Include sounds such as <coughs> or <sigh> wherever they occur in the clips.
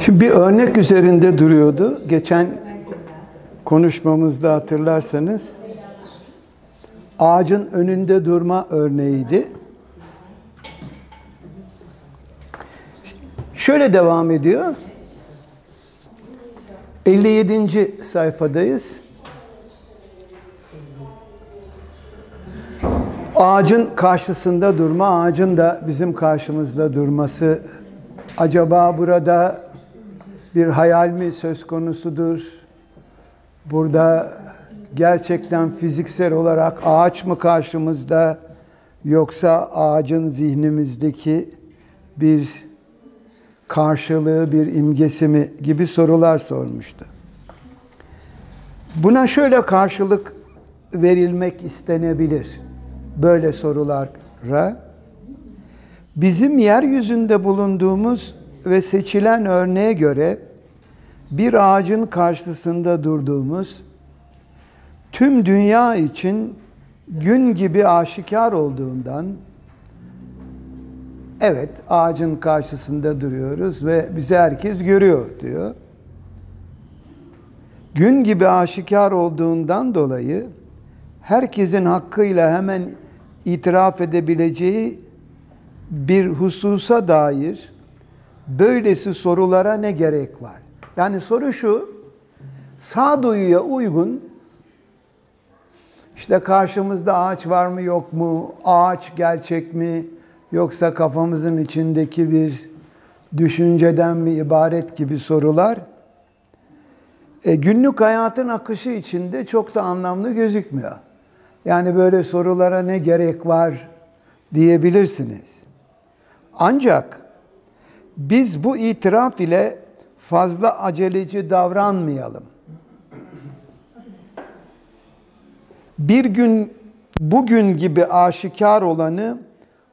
Şimdi bir örnek üzerinde duruyordu. Geçen konuşmamızda hatırlarsanız ağacın önünde durma örneğiydi. Şöyle devam ediyor. 57. sayfadayız. Ağacın karşısında durma, ağacın da bizim karşımızda durması acaba burada bir hayal mi söz konusudur? Burada gerçekten fiziksel olarak ağaç mı karşımızda yoksa ağacın zihnimizdeki bir karşılığı, bir imgesi mi gibi sorular sormuştu. Buna şöyle karşılık verilmek istenebilir. Böyle sorulara bizim yeryüzünde bulunduğumuz ve seçilen örneğe göre bir ağacın karşısında durduğumuz tüm dünya için gün gibi aşikar olduğundan evet ağacın karşısında duruyoruz ve bizi herkes görüyor diyor. Gün gibi aşikar olduğundan dolayı herkesin hakkıyla hemen itiraf edebileceği bir hususa dair böylesi sorulara ne gerek var? Yani soru şu, sağduyuya uygun işte karşımızda ağaç var mı yok mu? Ağaç gerçek mi? Yoksa kafamızın içindeki bir düşünceden mi ibaret gibi sorular e, günlük hayatın akışı içinde çok da anlamlı gözükmüyor. Yani böyle sorulara ne gerek var diyebilirsiniz. Ancak biz bu itiraf ile fazla aceleci davranmayalım. Bir gün bugün gibi aşikar olanı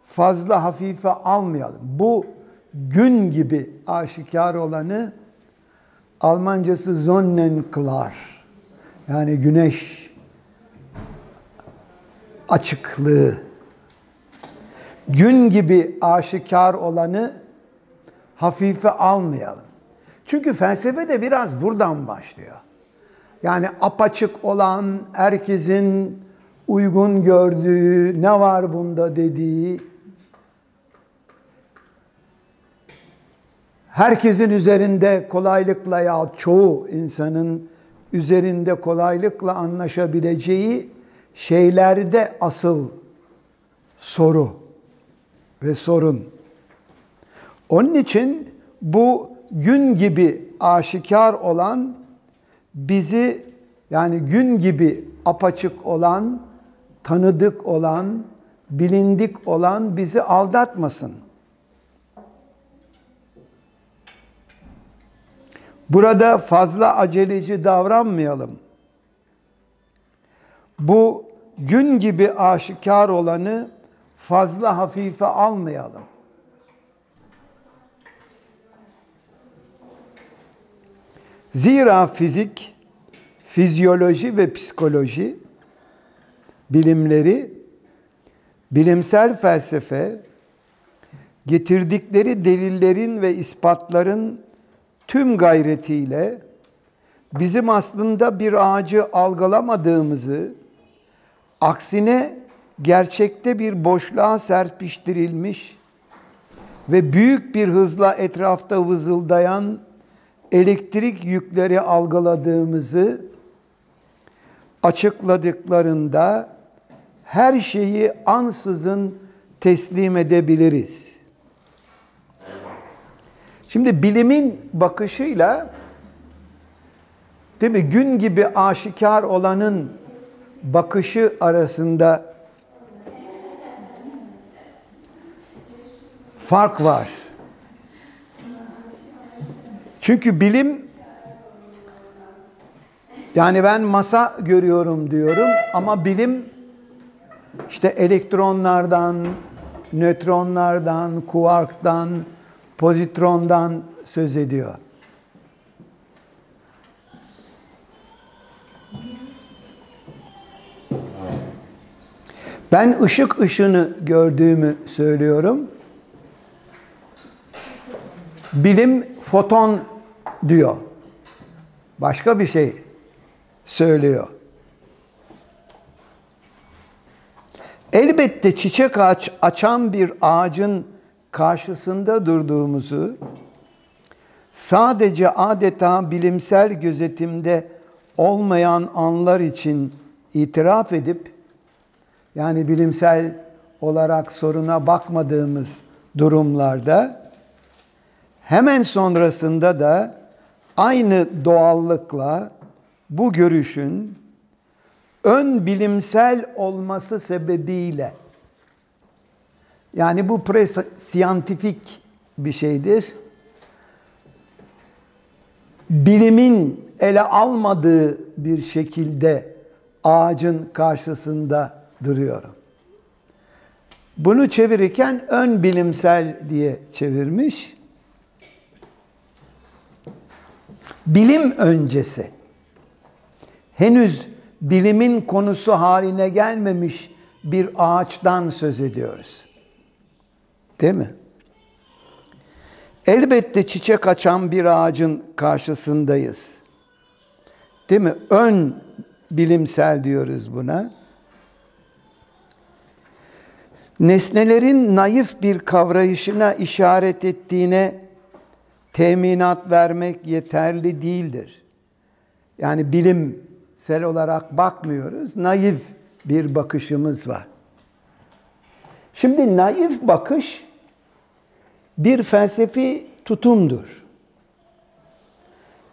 fazla hafife almayalım. Bu gün gibi aşikar olanı Almancası Sonnenklar yani güneş açıklığı gün gibi aşikar olanı hafife almayalım. Çünkü felsefe de biraz buradan başlıyor. Yani apaçık olan, herkesin uygun gördüğü, ne var bunda dediği, herkesin üzerinde kolaylıkla ya çoğu insanın üzerinde kolaylıkla anlaşabileceği şeylerde asıl soru ve sorun. Onun için bu gün gibi aşikar olan bizi yani gün gibi apaçık olan, tanıdık olan, bilindik olan bizi aldatmasın. Burada fazla aceleci davranmayalım. Bu gün gibi aşikar olanı fazla hafife almayalım. Zira fizik, fizyoloji ve psikoloji bilimleri, bilimsel felsefe, getirdikleri delillerin ve ispatların tüm gayretiyle bizim aslında bir ağacı algılamadığımızı, aksine gerçekte bir boşluğa serpiştirilmiş ve büyük bir hızla etrafta vızıldayan elektrik yükleri algıladığımızı açıkladıklarında her şeyi ansızın teslim edebiliriz. Şimdi bilimin bakışıyla değil mi gün gibi aşikar olanın bakışı arasında fark var. Çünkü bilim yani ben masa görüyorum diyorum ama bilim işte elektronlardan, nötronlardan, kuarktan, pozitrondan söz ediyor. Ben ışık ışını gördüğümü söylüyorum. Bilim foton diyor. Başka bir şey söylüyor. Elbette çiçek aç, açan bir ağacın karşısında durduğumuzu sadece adeta bilimsel gözetimde olmayan anlar için itiraf edip yani bilimsel olarak soruna bakmadığımız durumlarda hemen sonrasında da aynı doğallıkla bu görüşün ön bilimsel olması sebebiyle yani bu prescientifik bir şeydir. Bilimin ele almadığı bir şekilde ağacın karşısında duruyorum. Bunu çevirirken ön bilimsel diye çevirmiş. Bilim öncesi. Henüz bilimin konusu haline gelmemiş bir ağaçtan söz ediyoruz. Değil mi? Elbette çiçek açan bir ağacın karşısındayız. Değil mi? Ön bilimsel diyoruz buna. Nesnelerin naif bir kavrayışına işaret ettiğine teminat vermek yeterli değildir. Yani bilimsel olarak bakmıyoruz. Naif bir bakışımız var. Şimdi naif bakış bir felsefi tutumdur.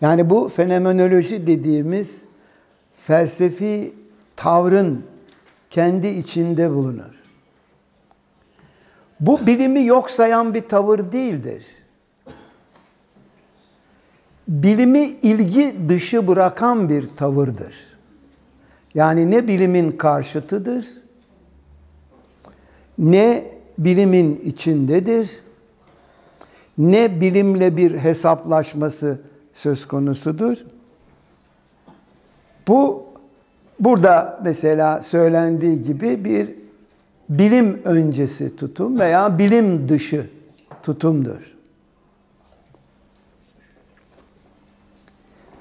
Yani bu fenomenoloji dediğimiz felsefi tavrın kendi içinde bulunur. Bu bilimi yok sayan bir tavır değildir. Bilimi ilgi dışı bırakan bir tavırdır. Yani ne bilimin karşıtıdır, ne bilimin içindedir, ne bilimle bir hesaplaşması söz konusudur. Bu burada mesela söylendiği gibi bir bilim öncesi tutum veya bilim dışı tutumdur.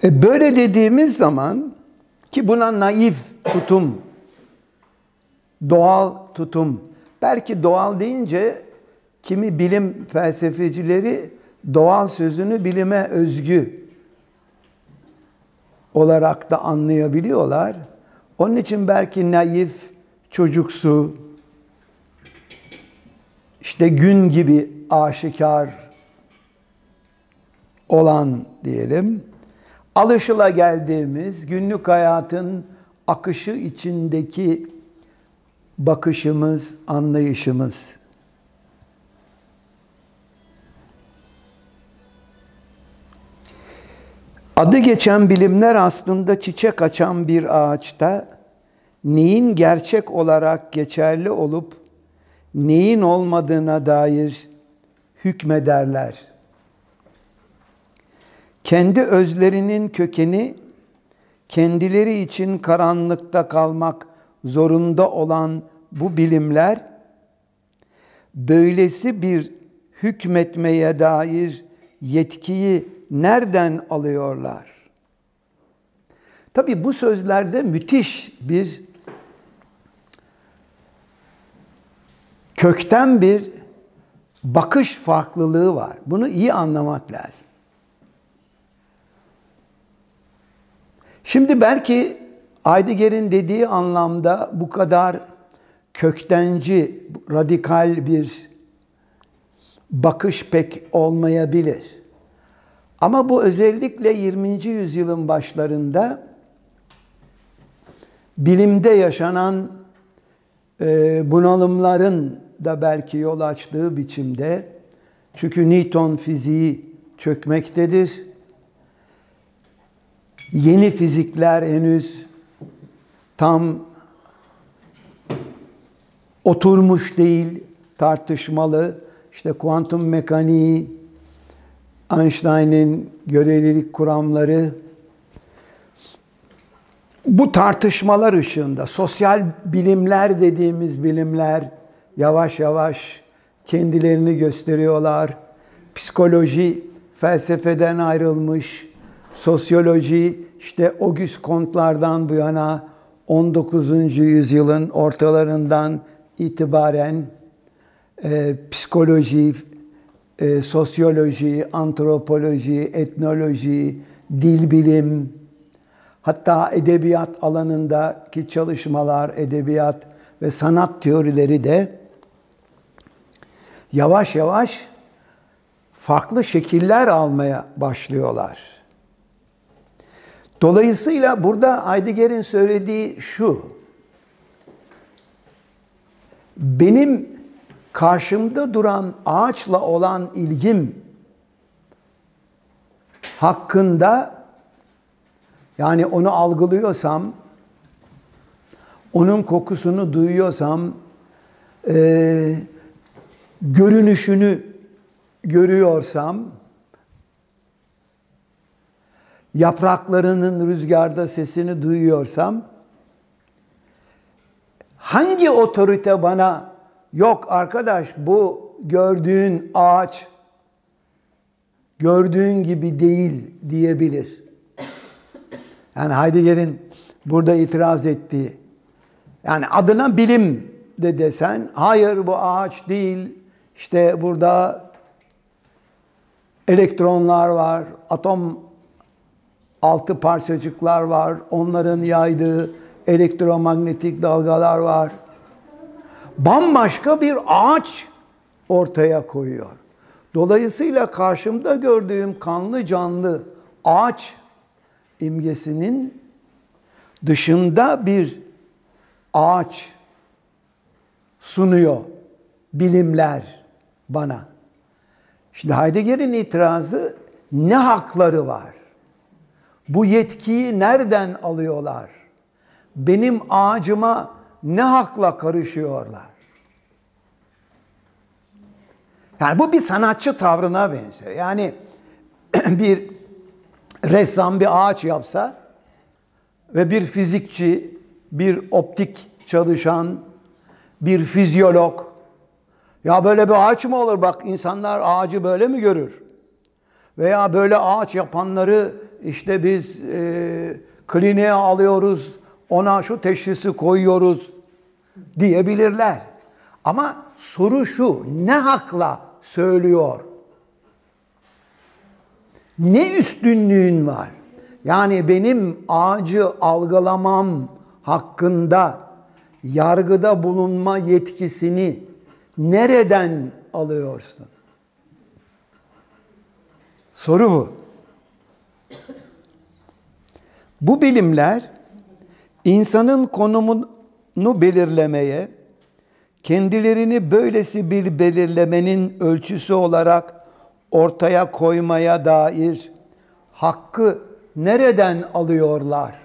E böyle dediğimiz zaman ki buna naif tutum, doğal tutum, belki doğal deyince kimi bilim felsefecileri doğal sözünü bilime özgü olarak da anlayabiliyorlar. Onun için belki naif, çocuksu, işte gün gibi aşikar olan diyelim, alışıla geldiğimiz günlük hayatın akışı içindeki bakışımız, anlayışımız. Adı geçen bilimler aslında çiçek açan bir ağaçta neyin gerçek olarak geçerli olup neyin olmadığına dair hükmederler. Kendi özlerinin kökeni kendileri için karanlıkta kalmak zorunda olan bu bilimler böylesi bir hükmetmeye dair yetkiyi nereden alıyorlar? Tabi bu sözlerde müthiş bir kökten bir bakış farklılığı var. Bunu iyi anlamak lazım. Şimdi belki Heidegger'in dediği anlamda bu kadar köktenci, radikal bir bakış pek olmayabilir. Ama bu özellikle 20. yüzyılın başlarında bilimde yaşanan e, bunalımların da belki yol açtığı biçimde çünkü Newton fiziği çökmektedir. Yeni fizikler henüz tam oturmuş değil, tartışmalı. İşte kuantum mekaniği, Einstein'in görelilik kuramları, bu tartışmalar ışığında sosyal bilimler dediğimiz bilimler yavaş yavaş kendilerini gösteriyorlar. Psikoloji felsefeden ayrılmış, sosyoloji işte Auguste Comte'lardan bu yana 19. yüzyılın ortalarından itibaren e, psikoloji, e, sosyoloji, antropoloji, etnoloji, dil bilim, hatta edebiyat alanındaki çalışmalar, edebiyat ve sanat teorileri de yavaş yavaş farklı şekiller almaya başlıyorlar. Dolayısıyla burada Heidegger'in söylediği şu. Benim karşımda duran ağaçla olan ilgim hakkında yani onu algılıyorsam, onun kokusunu duyuyorsam, e, görünüşünü görüyorsam, yapraklarının rüzgarda sesini duyuyorsam, hangi otorite bana yok arkadaş bu gördüğün ağaç gördüğün gibi değil diyebilir. Yani Heidegger'in burada itiraz ettiği yani adına bilim de desen hayır bu ağaç değil işte burada elektronlar var, atom altı parçacıklar var, onların yaydığı elektromanyetik dalgalar var. Bambaşka bir ağaç ortaya koyuyor. Dolayısıyla karşımda gördüğüm kanlı canlı ağaç imgesinin dışında bir ağaç sunuyor bilimler bana. Şimdi Heidegger'in itirazı ne hakları var? Bu yetkiyi nereden alıyorlar? Benim ağacıma ne hakla karışıyorlar? Yani bu bir sanatçı tavrına benziyor. Yani <clears throat> bir ressam bir ağaç yapsa ve bir fizikçi, bir optik çalışan, bir fizyolog ya böyle bir ağaç mı olur bak insanlar ağacı böyle mi görür? Veya böyle ağaç yapanları işte biz e, kliniğe alıyoruz, ona şu teşhisi koyuyoruz diyebilirler. Ama soru şu, ne hakla söylüyor? Ne üstünlüğün var? Yani benim ağacı algılamam hakkında yargıda bulunma yetkisini nereden alıyorsun? Soru bu. Bu bilimler insanın konumunu belirlemeye, kendilerini böylesi bir belirlemenin ölçüsü olarak ortaya koymaya dair hakkı nereden alıyorlar?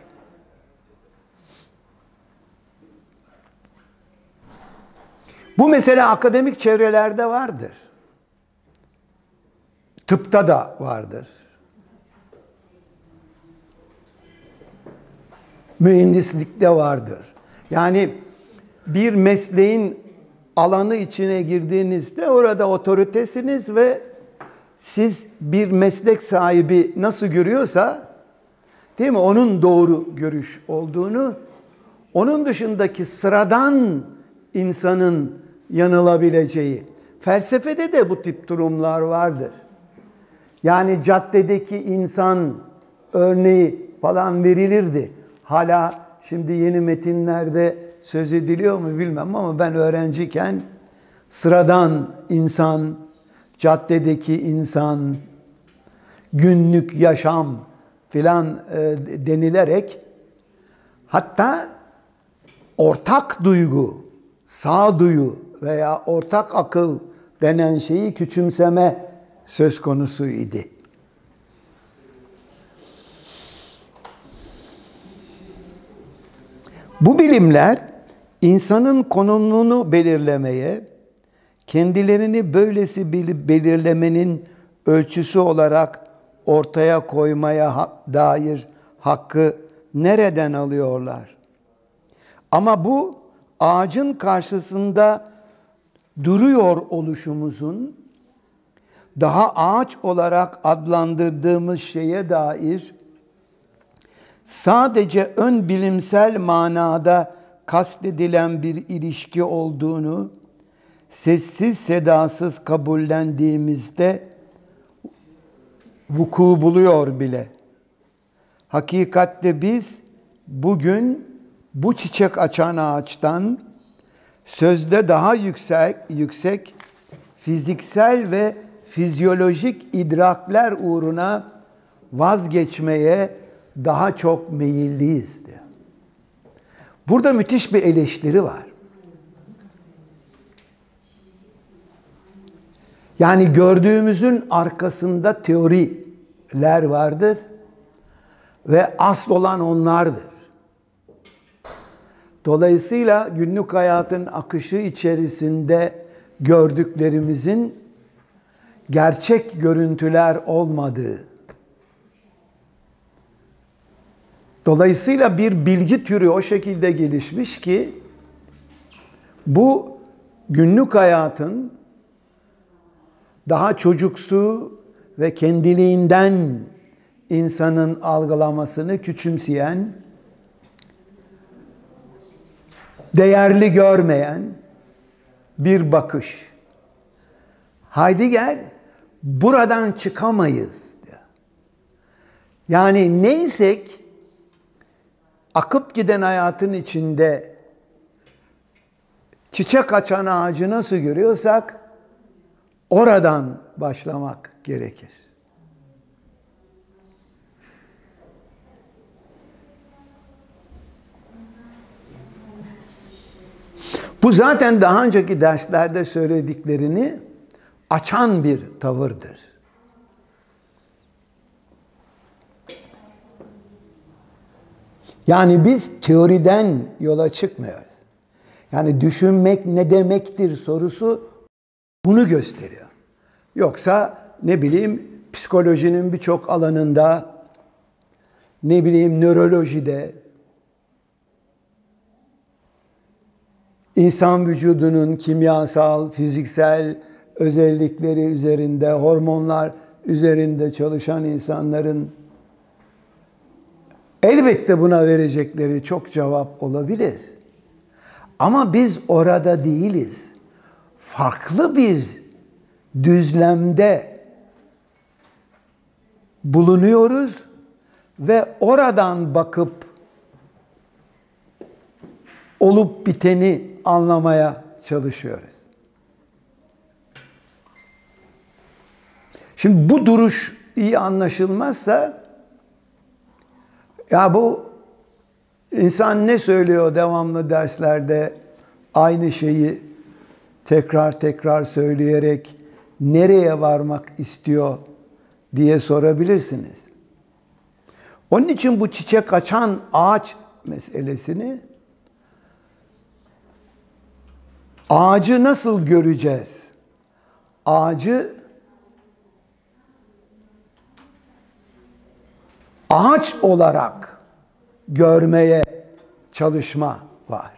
Bu mesele akademik çevrelerde vardır. Tıpta da vardır. Mühendislikte vardır. Yani bir mesleğin alanı içine girdiğinizde orada otoritesiniz ve siz bir meslek sahibi nasıl görüyorsa değil mi onun doğru görüş olduğunu onun dışındaki sıradan insanın yanılabileceği. Felsefede de bu tip durumlar vardır. Yani caddedeki insan örneği falan verilirdi. Hala şimdi yeni metinlerde söz ediliyor mu bilmem ama ben öğrenciyken sıradan insan, caddedeki insan, günlük yaşam filan e, denilerek hatta ortak duygu, sağduyu veya ortak akıl denen şeyi küçümseme söz konusu idi. Bu bilimler insanın konumunu belirlemeye, kendilerini böylesi belirlemenin ölçüsü olarak ortaya koymaya dair hakkı nereden alıyorlar? Ama bu ağacın karşısında duruyor oluşumuzun daha ağaç olarak adlandırdığımız şeye dair sadece ön bilimsel manada kastedilen bir ilişki olduğunu sessiz sedasız kabullendiğimizde vuku buluyor bile. Hakikatte biz bugün bu çiçek açan ağaçtan sözde daha yüksek yüksek fiziksel ve fizyolojik idrakler uğruna vazgeçmeye daha çok meyilliyiz diyor. Burada müthiş bir eleştiri var. Yani gördüğümüzün arkasında teoriler vardır ve asıl olan onlardır. Dolayısıyla günlük hayatın akışı içerisinde gördüklerimizin gerçek görüntüler olmadığı. Dolayısıyla bir bilgi türü o şekilde gelişmiş ki bu günlük hayatın daha çocuksu ve kendiliğinden insanın algılamasını küçümseyen, değerli görmeyen bir bakış. Gel, buradan çıkamayız diyor. Yani neysek akıp giden hayatın içinde çiçek açan ağacı nasıl görüyorsak oradan başlamak gerekir. Bu zaten daha önceki derslerde söylediklerini açan bir tavırdır. Yani biz teoriden yola çıkmıyoruz. Yani düşünmek ne demektir sorusu bunu gösteriyor. Yoksa ne bileyim psikolojinin birçok alanında, ne bileyim nörolojide, insan vücudunun kimyasal, fiziksel özellikleri üzerinde, hormonlar üzerinde çalışan insanların elbette buna verecekleri çok cevap olabilir. Ama biz orada değiliz. Farklı bir düzlemde bulunuyoruz ve oradan bakıp olup biteni anlamaya çalışıyoruz. Şimdi bu duruş iyi anlaşılmazsa ya bu insan ne söylüyor devamlı derslerde aynı şeyi tekrar tekrar söyleyerek nereye varmak istiyor diye sorabilirsiniz. Onun için bu çiçek açan ağaç meselesini ağacı nasıl göreceğiz? Ağacı ağaç olarak görmeye çalışma var.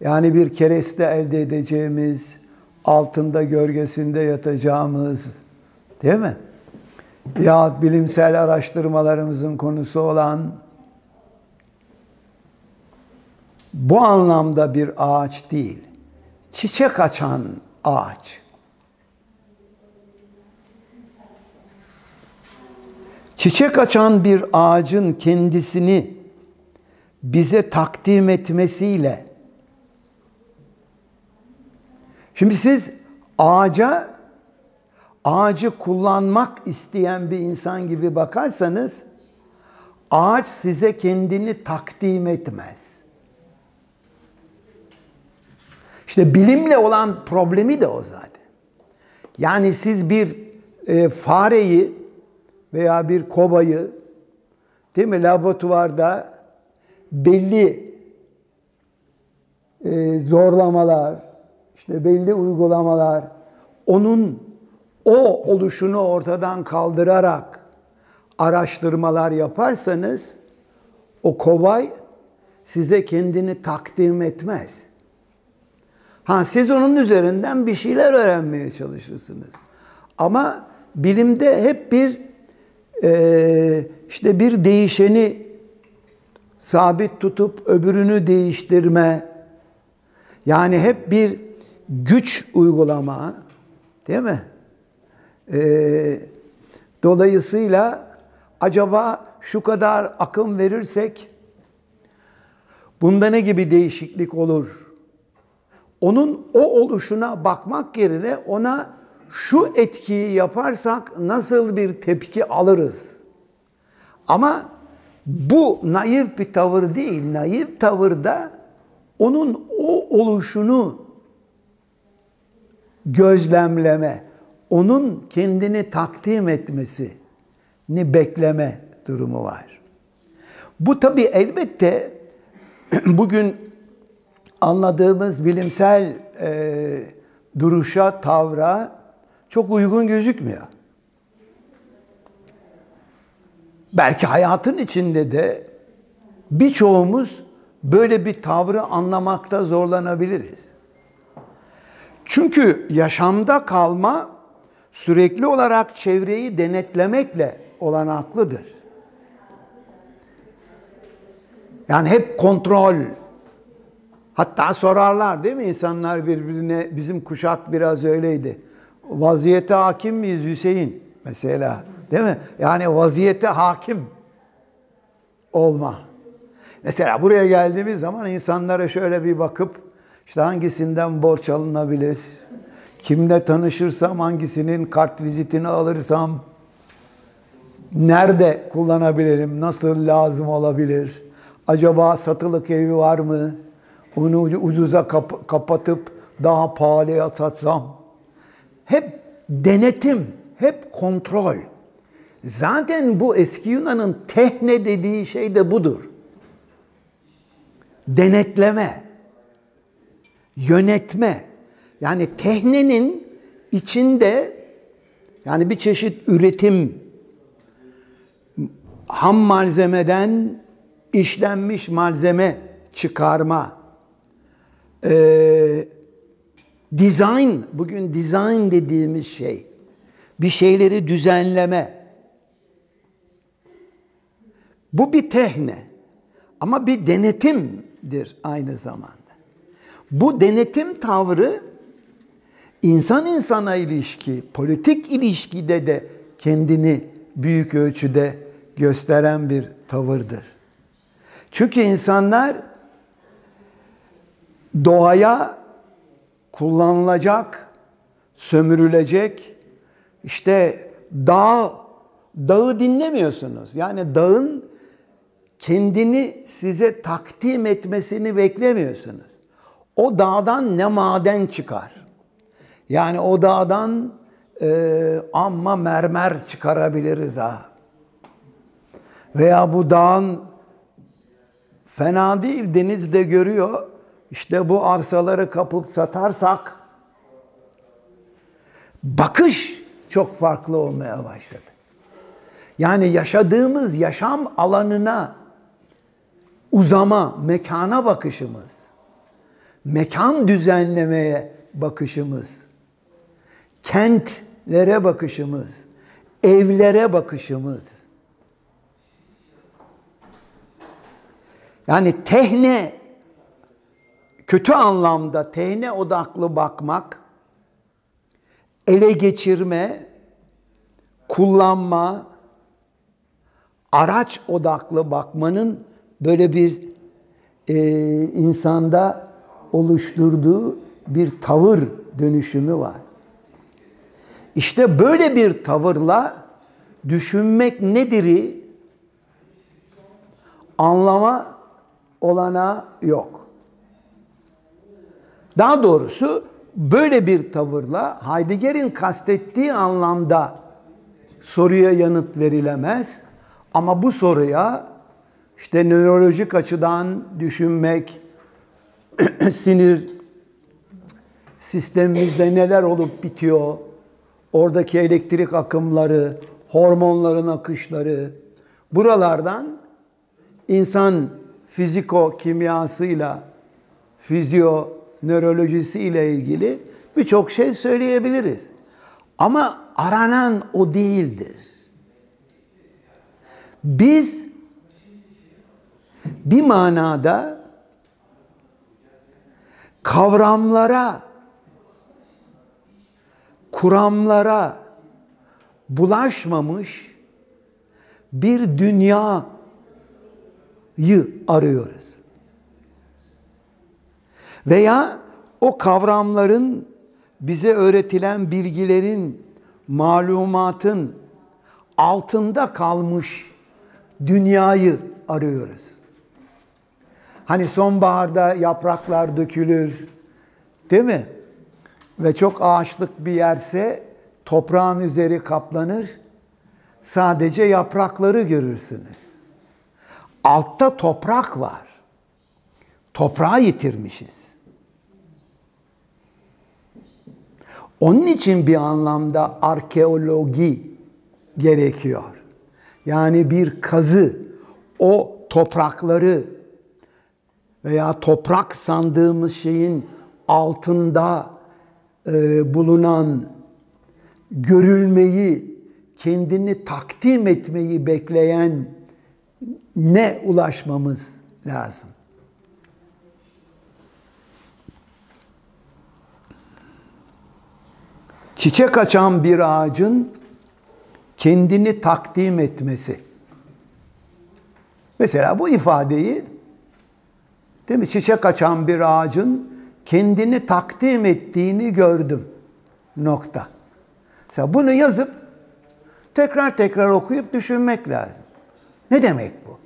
Yani bir kereste elde edeceğimiz, altında gölgesinde yatacağımız, değil mi? Ya bilimsel araştırmalarımızın konusu olan bu anlamda bir ağaç değil, çiçek açan ağaç. Çiçek açan bir ağacın kendisini bize takdim etmesiyle Şimdi siz ağaca ağacı kullanmak isteyen bir insan gibi bakarsanız ağaç size kendini takdim etmez. İşte bilimle olan problemi de o zaten. Yani siz bir e, fareyi veya bir kobayı değil mi laboratuvarda belli e, zorlamalar, işte belli uygulamalar onun o oluşunu ortadan kaldırarak araştırmalar yaparsanız o kobay size kendini takdim etmez. Ha siz onun üzerinden bir şeyler öğrenmeye çalışırsınız. Ama bilimde hep bir e, işte bir değişeni sabit tutup öbürünü değiştirme yani hep bir güç uygulama değil mi? E, dolayısıyla acaba şu kadar akım verirsek bunda ne gibi değişiklik olur? Onun o oluşuna bakmak yerine ona şu etkiyi yaparsak nasıl bir tepki alırız? Ama bu naif bir tavır değil. Naif tavırda onun o oluşunu gözlemleme, onun kendini takdim etmesi ni bekleme durumu var. Bu tabi elbette <clears throat> bugün anladığımız bilimsel e, duruşa, tavra çok uygun gözükmüyor. Belki hayatın içinde de birçoğumuz böyle bir tavrı anlamakta zorlanabiliriz. Çünkü yaşamda kalma sürekli olarak çevreyi denetlemekle olanaklıdır. Yani hep kontrol. Hatta sorarlar değil mi insanlar birbirine bizim kuşak biraz öyleydi. Vaziyete hakim miyiz Hüseyin mesela? Değil mi? Yani vaziyete hakim olma. Mesela buraya geldiğimiz zaman insanlara şöyle bir bakıp işte hangisinden borç alınabilir? Kimle tanışırsam hangisinin kart vizitini alırsam nerede kullanabilirim? Nasıl lazım olabilir? Acaba satılık evi var mı? Onu ucuza kap- kapatıp daha pahalıya satsam. Hep denetim, hep kontrol. Zaten bu eski Yunan'ın tehne dediği şey de budur. Denetleme, yönetme. Yani tehnenin içinde yani bir çeşit üretim ham malzemeden işlenmiş malzeme çıkarma, ee, design, bugün design dediğimiz şey, bir şeyleri düzenleme. Bu bir tehne ama bir denetimdir aynı zamanda. Bu denetim tavrı insan insana ilişki, politik ilişkide de kendini büyük ölçüde gösteren bir tavırdır. Çünkü insanlar doğaya kullanılacak, sömürülecek işte dağ dağı dinlemiyorsunuz. Yani dağın kendini size takdim etmesini beklemiyorsunuz. O dağdan ne maden çıkar? Yani o dağdan e, amma mermer çıkarabiliriz ha. Veya bu dağın fena değil deniz de görüyor. İşte bu arsaları kapıp satarsak bakış çok farklı olmaya başladı. Yani yaşadığımız yaşam alanına uzama, mekana bakışımız, mekan düzenlemeye bakışımız, kentlere bakışımız, evlere bakışımız. Yani tehne kötü anlamda tehne odaklı bakmak, ele geçirme, kullanma, araç odaklı bakmanın böyle bir e, insanda oluşturduğu bir tavır dönüşümü var. İşte böyle bir tavırla düşünmek nedir'i anlama olana yok. Daha doğrusu böyle bir tavırla Heidegger'in kastettiği anlamda soruya yanıt verilemez. Ama bu soruya işte nörolojik açıdan düşünmek, <clears throat> sinir sistemimizde neler olup bitiyor, oradaki elektrik akımları, hormonların akışları, buralardan insan fiziko kimyasıyla, fizyo nörolojisi ile ilgili birçok şey söyleyebiliriz. Ama aranan o değildir. Biz bir manada kavramlara, kuramlara bulaşmamış bir dünyayı arıyoruz. Veya o kavramların bize öğretilen bilgilerin, malumatın altında kalmış dünyayı arıyoruz. Hani sonbaharda yapraklar dökülür, değil mi? Ve çok ağaçlık bir yerse toprağın üzeri kaplanır. Sadece yaprakları görürsünüz. Altta toprak var. Toprağı yitirmişiz. Onun için bir anlamda arkeoloji gerekiyor. Yani bir kazı o toprakları veya toprak sandığımız şeyin altında e, bulunan görülmeyi, kendini takdim etmeyi bekleyen ne ulaşmamız lazım? Çiçek açan bir ağacın kendini takdim etmesi. Mesela bu ifadeyi değil mi? Çiçek açan bir ağacın kendini takdim ettiğini gördüm. Nokta. Mesela bunu yazıp tekrar tekrar okuyup düşünmek lazım. Ne demek bu?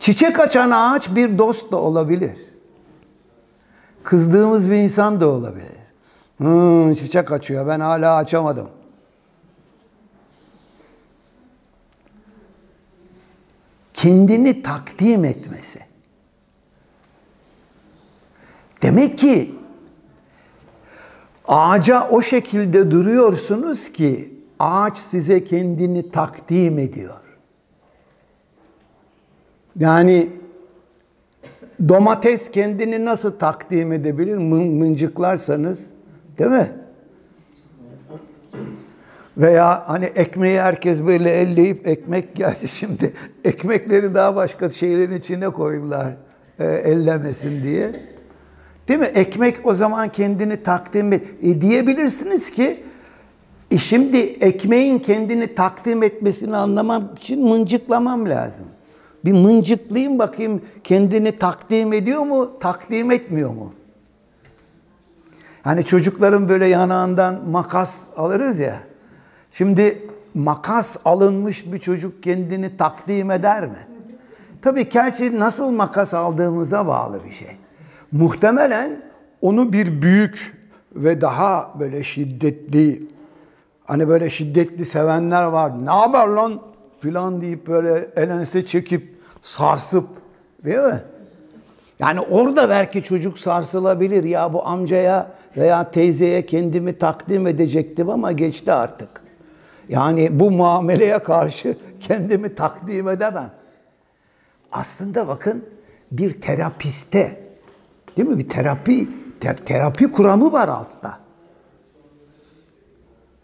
Çiçek açan ağaç bir dost da olabilir. Kızdığımız bir insan da olabilir. Hmm, çiçek açıyor ben hala açamadım. Kendini takdim etmesi. Demek ki ağaca o şekilde duruyorsunuz ki ağaç size kendini takdim ediyor. Yani domates kendini nasıl takdim edebilir? Mın, mıncıklarsanız değil mi? Veya hani ekmeği herkes böyle elleyip ekmek geldi <laughs> şimdi. Ekmekleri daha başka şeylerin içine koydular e, ellemesin diye. Değil mi? Ekmek o zaman kendini takdim et. E diyebilirsiniz ki e şimdi ekmeğin kendini takdim etmesini anlamam için mıncıklamam lazım. Bir mıncıklayayım bakayım kendini takdim ediyor mu, takdim etmiyor mu? Hani çocukların böyle yanağından makas alırız ya. Şimdi makas alınmış bir çocuk kendini takdim eder mi? Tabii gerçi nasıl makas aldığımıza bağlı bir şey. Muhtemelen onu bir büyük ve daha böyle şiddetli hani böyle şiddetli sevenler var. Ne haber lan filan deyip böyle elense çekip sarsıp değil mi? Yani orada belki çocuk sarsılabilir. Ya bu amcaya veya teyzeye kendimi takdim edecektim ama geçti artık. Yani bu muameleye karşı <laughs> kendimi takdim edemem. Aslında bakın bir terapiste değil mi? Bir terapi ter, terapi kuramı var altta.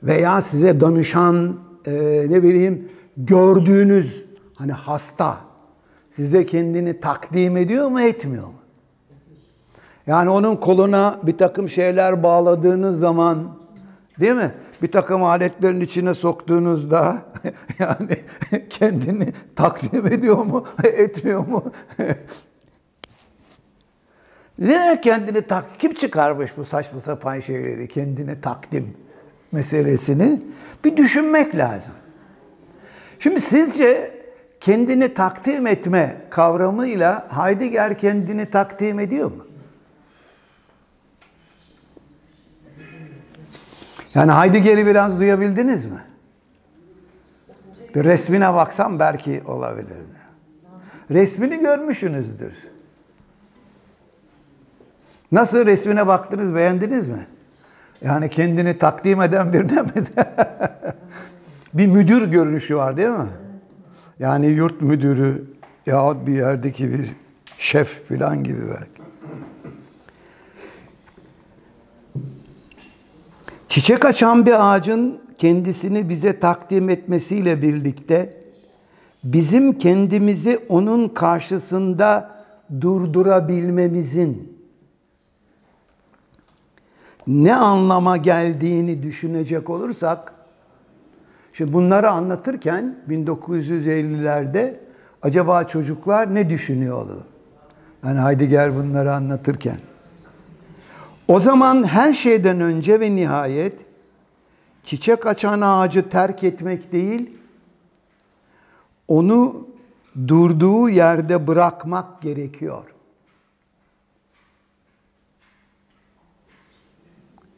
Veya size danışan e, ne bileyim gördüğünüz hani hasta size kendini takdim ediyor mu etmiyor mu? Yani onun koluna bir takım şeyler bağladığınız zaman değil mi? Bir takım aletlerin içine soktuğunuzda <laughs> yani kendini takdim ediyor mu etmiyor mu? <laughs> Neden kendini tak kim çıkarmış bu saçma sapan şeyleri kendini takdim meselesini bir düşünmek lazım. Şimdi sizce kendini takdim etme kavramıyla Heidegger kendini takdim ediyor mu? Yani Heidegger'i biraz duyabildiniz mi? Bir resmine baksam belki olabilirdi. Resmini görmüşsünüzdür. Nasıl resmine baktınız beğendiniz mi? Yani kendini takdim eden birine <laughs> mi? bir müdür görünüşü var değil mi? Yani yurt müdürü yahut bir yerdeki bir şef filan gibi belki. Çiçek açan bir ağacın kendisini bize takdim etmesiyle birlikte bizim kendimizi onun karşısında durdurabilmemizin ne anlama geldiğini düşünecek olursak şimdi bunları anlatırken 1950'lerde acaba çocuklar ne düşünüyordu? Yani Heidegger bunları anlatırken. O zaman her şeyden önce ve nihayet çiçek açan ağacı terk etmek değil, onu durduğu yerde bırakmak gerekiyor.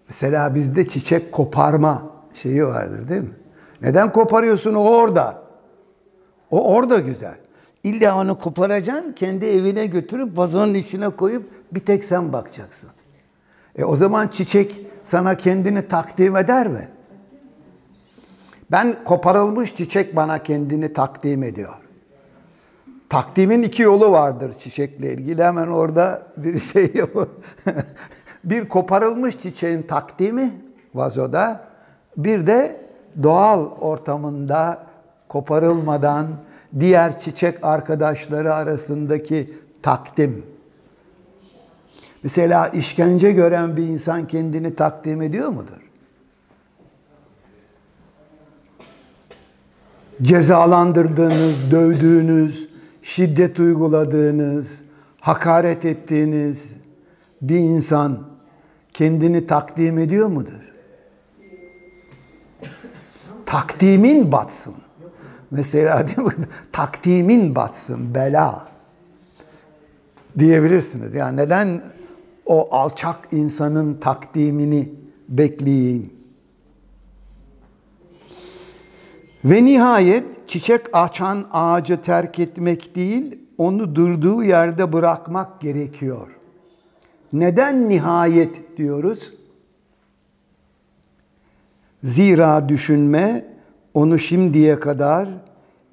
Mesela bizde çiçek koparma şeyi vardır değil mi? Neden koparıyorsun o orada? O orada güzel. İlla onu koparacaksın, kendi evine götürüp vazonun içine koyup bir tek sen bakacaksın. E o zaman çiçek sana kendini takdim eder mi? Ben koparılmış çiçek bana kendini takdim ediyor. Takdimin iki yolu vardır çiçekle ilgili. Hemen orada bir şey yapın. <laughs> bir koparılmış çiçeğin takdimi vazoda, bir de doğal ortamında koparılmadan diğer çiçek arkadaşları arasındaki takdim. Mesela işkence gören bir insan kendini takdim ediyor mudur? Cezalandırdığınız, dövdüğünüz, şiddet uyguladığınız, hakaret ettiğiniz bir insan kendini takdim ediyor mudur? Takdimin batsın. Mesela? <laughs> Takdimin batsın, bela diyebilirsiniz. Yani neden o alçak insanın takdimini bekleyeyim? Ve nihayet çiçek açan ağacı terk etmek değil, onu durduğu yerde bırakmak gerekiyor. Neden nihayet diyoruz? Zira düşünme onu şimdiye kadar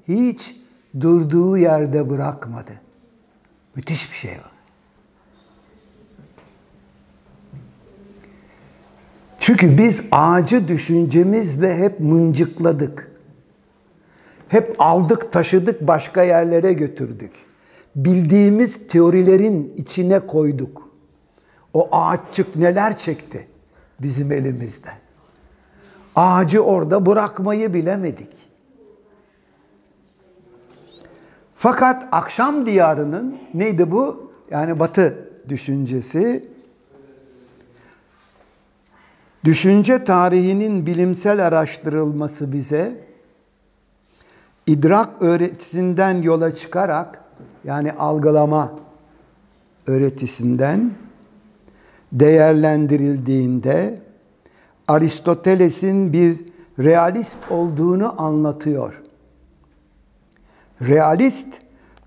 hiç durduğu yerde bırakmadı. Müthiş bir şey var. Çünkü biz ağacı düşüncemizle hep mıncıkladık. Hep aldık, taşıdık, başka yerlere götürdük. Bildiğimiz teorilerin içine koyduk. O ağaççık neler çekti bizim elimizde. Ağacı orada bırakmayı bilemedik. Fakat akşam diyarının neydi bu? Yani batı düşüncesi. Düşünce tarihinin bilimsel araştırılması bize idrak öğretisinden yola çıkarak yani algılama öğretisinden değerlendirildiğinde Aristoteles'in bir realist olduğunu anlatıyor. Realist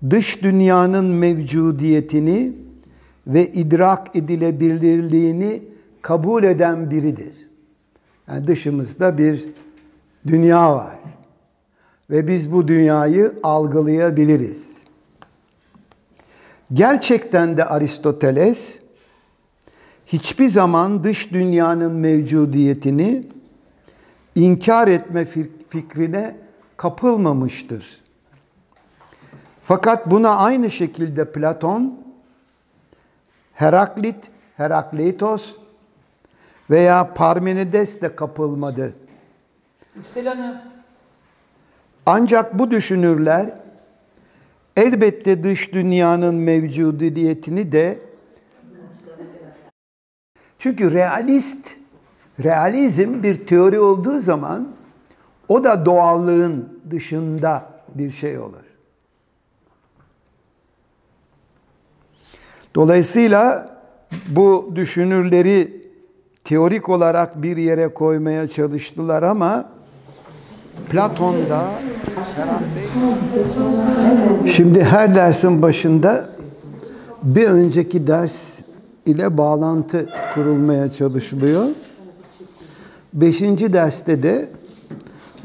dış dünyanın mevcudiyetini ve idrak edilebilirliğini kabul eden biridir. Yani dışımızda bir dünya var ve biz bu dünyayı algılayabiliriz. Gerçekten de Aristoteles hiçbir zaman dış dünyanın mevcudiyetini inkar etme fikrine kapılmamıştır. Fakat buna aynı şekilde Platon, Heraklit, Herakleitos veya Parmenides de kapılmadı. Yüksel Hanım. Ancak bu düşünürler elbette dış dünyanın mevcudiyetini de çünkü realist, realizm bir teori olduğu zaman o da doğallığın dışında bir şey olur. Dolayısıyla bu düşünürleri teorik olarak bir yere koymaya çalıştılar ama Platon'da Şimdi her dersin başında bir önceki ders ile bağlantı kurulmaya çalışılıyor. Beşinci derste de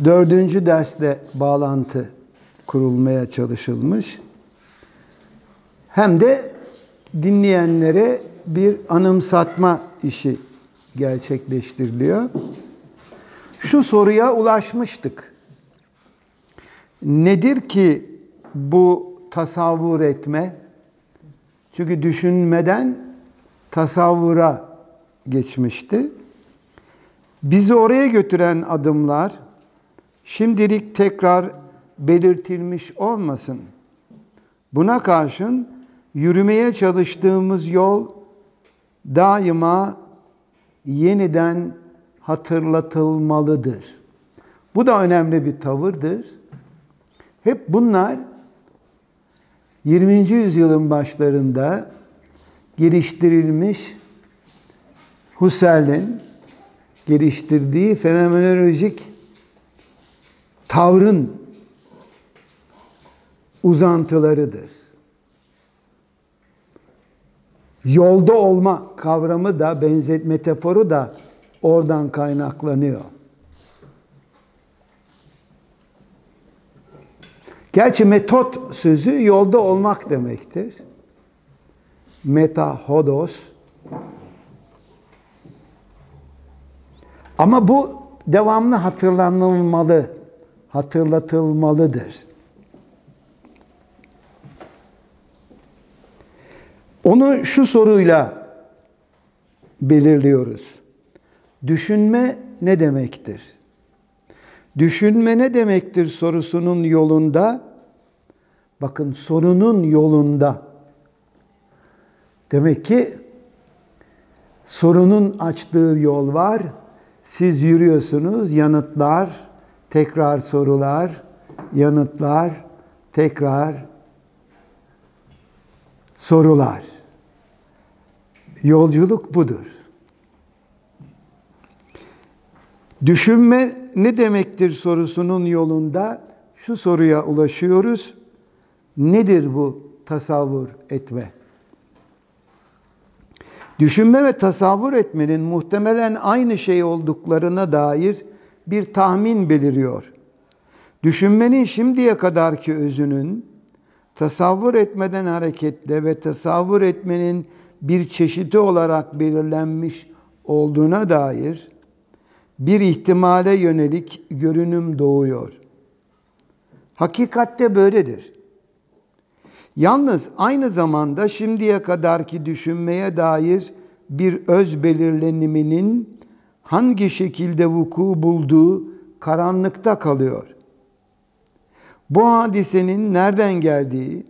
dördüncü dersle bağlantı kurulmaya çalışılmış. Hem de dinleyenlere bir anımsatma işi gerçekleştiriliyor. Şu soruya ulaşmıştık. Nedir ki bu tasavvur etme? Çünkü düşünmeden tasavvura geçmişti. Bizi oraya götüren adımlar şimdilik tekrar belirtilmiş olmasın. Buna karşın yürümeye çalıştığımız yol daima yeniden hatırlatılmalıdır. Bu da önemli bir tavırdır. Hep bunlar 20. yüzyılın başlarında geliştirilmiş Husserl'in geliştirdiği fenomenolojik tavrın uzantılarıdır. Yolda olma kavramı da benzet metaforu da oradan kaynaklanıyor. Gerçi metot sözü yolda olmak demektir. Meta hodos. Ama bu devamlı hatırlanılmalı, hatırlatılmalıdır. Onu şu soruyla belirliyoruz. Düşünme ne demektir? Düşünme ne demektir sorusunun yolunda, bakın sorunun yolunda. Demek ki sorunun açtığı yol var. Siz yürüyorsunuz, yanıtlar, tekrar sorular, yanıtlar, tekrar sorular. Yolculuk budur. Düşünme ne demektir sorusunun yolunda şu soruya ulaşıyoruz. Nedir bu tasavvur etme? Düşünme ve tasavvur etmenin muhtemelen aynı şey olduklarına dair bir tahmin beliriyor. Düşünmenin şimdiye kadarki özünün tasavvur etmeden hareketle ve tasavvur etmenin bir çeşidi olarak belirlenmiş olduğuna dair bir ihtimale yönelik görünüm doğuyor. Hakikatte böyledir. Yalnız aynı zamanda şimdiye kadarki düşünmeye dair bir öz belirleniminin hangi şekilde vuku bulduğu karanlıkta kalıyor. Bu hadisenin nereden geldiği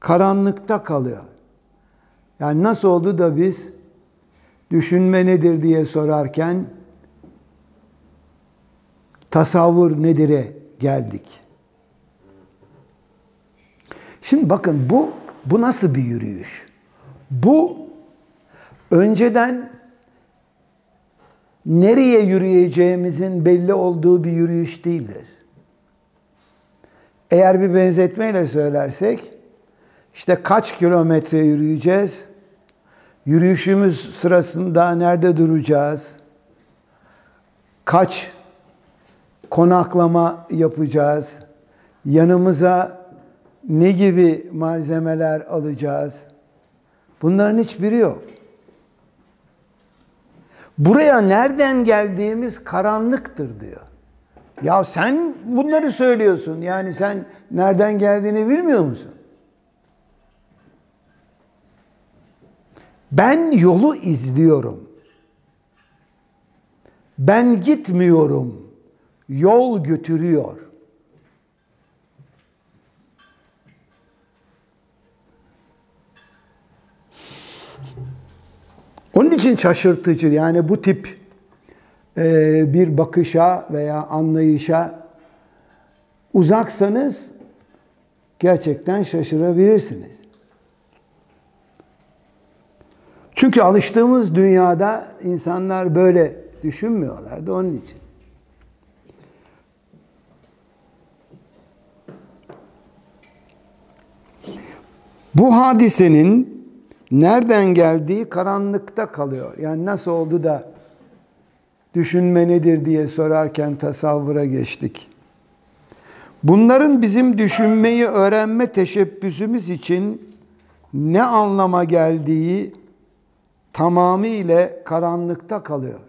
karanlıkta kalıyor. Yani nasıl oldu da biz düşünme nedir diye sorarken tasavvur nedir'e geldik. Şimdi bakın bu bu nasıl bir yürüyüş? Bu önceden nereye yürüyeceğimizin belli olduğu bir yürüyüş değildir. Eğer bir benzetmeyle söylersek işte kaç kilometre yürüyeceğiz? Yürüyüşümüz sırasında nerede duracağız? Kaç konaklama yapacağız? Yanımıza ne gibi malzemeler alacağız? Bunların hiçbiri yok. Buraya nereden geldiğimiz karanlıktır diyor. Ya sen bunları söylüyorsun. Yani sen nereden geldiğini bilmiyor musun? Ben yolu izliyorum. Ben gitmiyorum. Yol götürüyor. Onun için şaşırtıcı yani bu tip e, bir bakışa veya anlayışa uzaksanız gerçekten şaşırabilirsiniz. Çünkü alıştığımız dünyada insanlar böyle düşünmüyorlardı onun için. Bu hadisenin nereden geldiği karanlıkta kalıyor. Yani nasıl oldu da düşünme nedir diye sorarken tasavvura geçtik. Bunların bizim düşünmeyi öğrenme teşebbüsümüz için ne anlama geldiği tamamıyla karanlıkta kalıyor.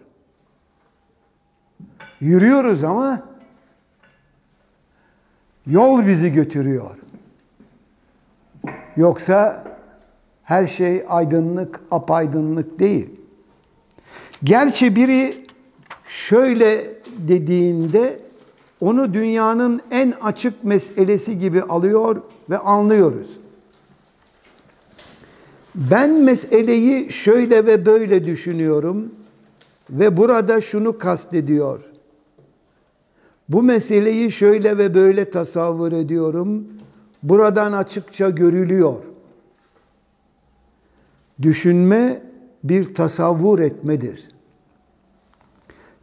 Yürüyoruz ama yol bizi götürüyor. Yoksa her şey aydınlık, apaydınlık değil. Gerçi biri şöyle dediğinde onu dünyanın en açık meselesi gibi alıyor ve anlıyoruz. Ben meseleyi şöyle ve böyle düşünüyorum ve burada şunu kastediyor. Bu meseleyi şöyle ve böyle tasavvur ediyorum. Buradan açıkça görülüyor. Düşünme bir tasavvur etmedir.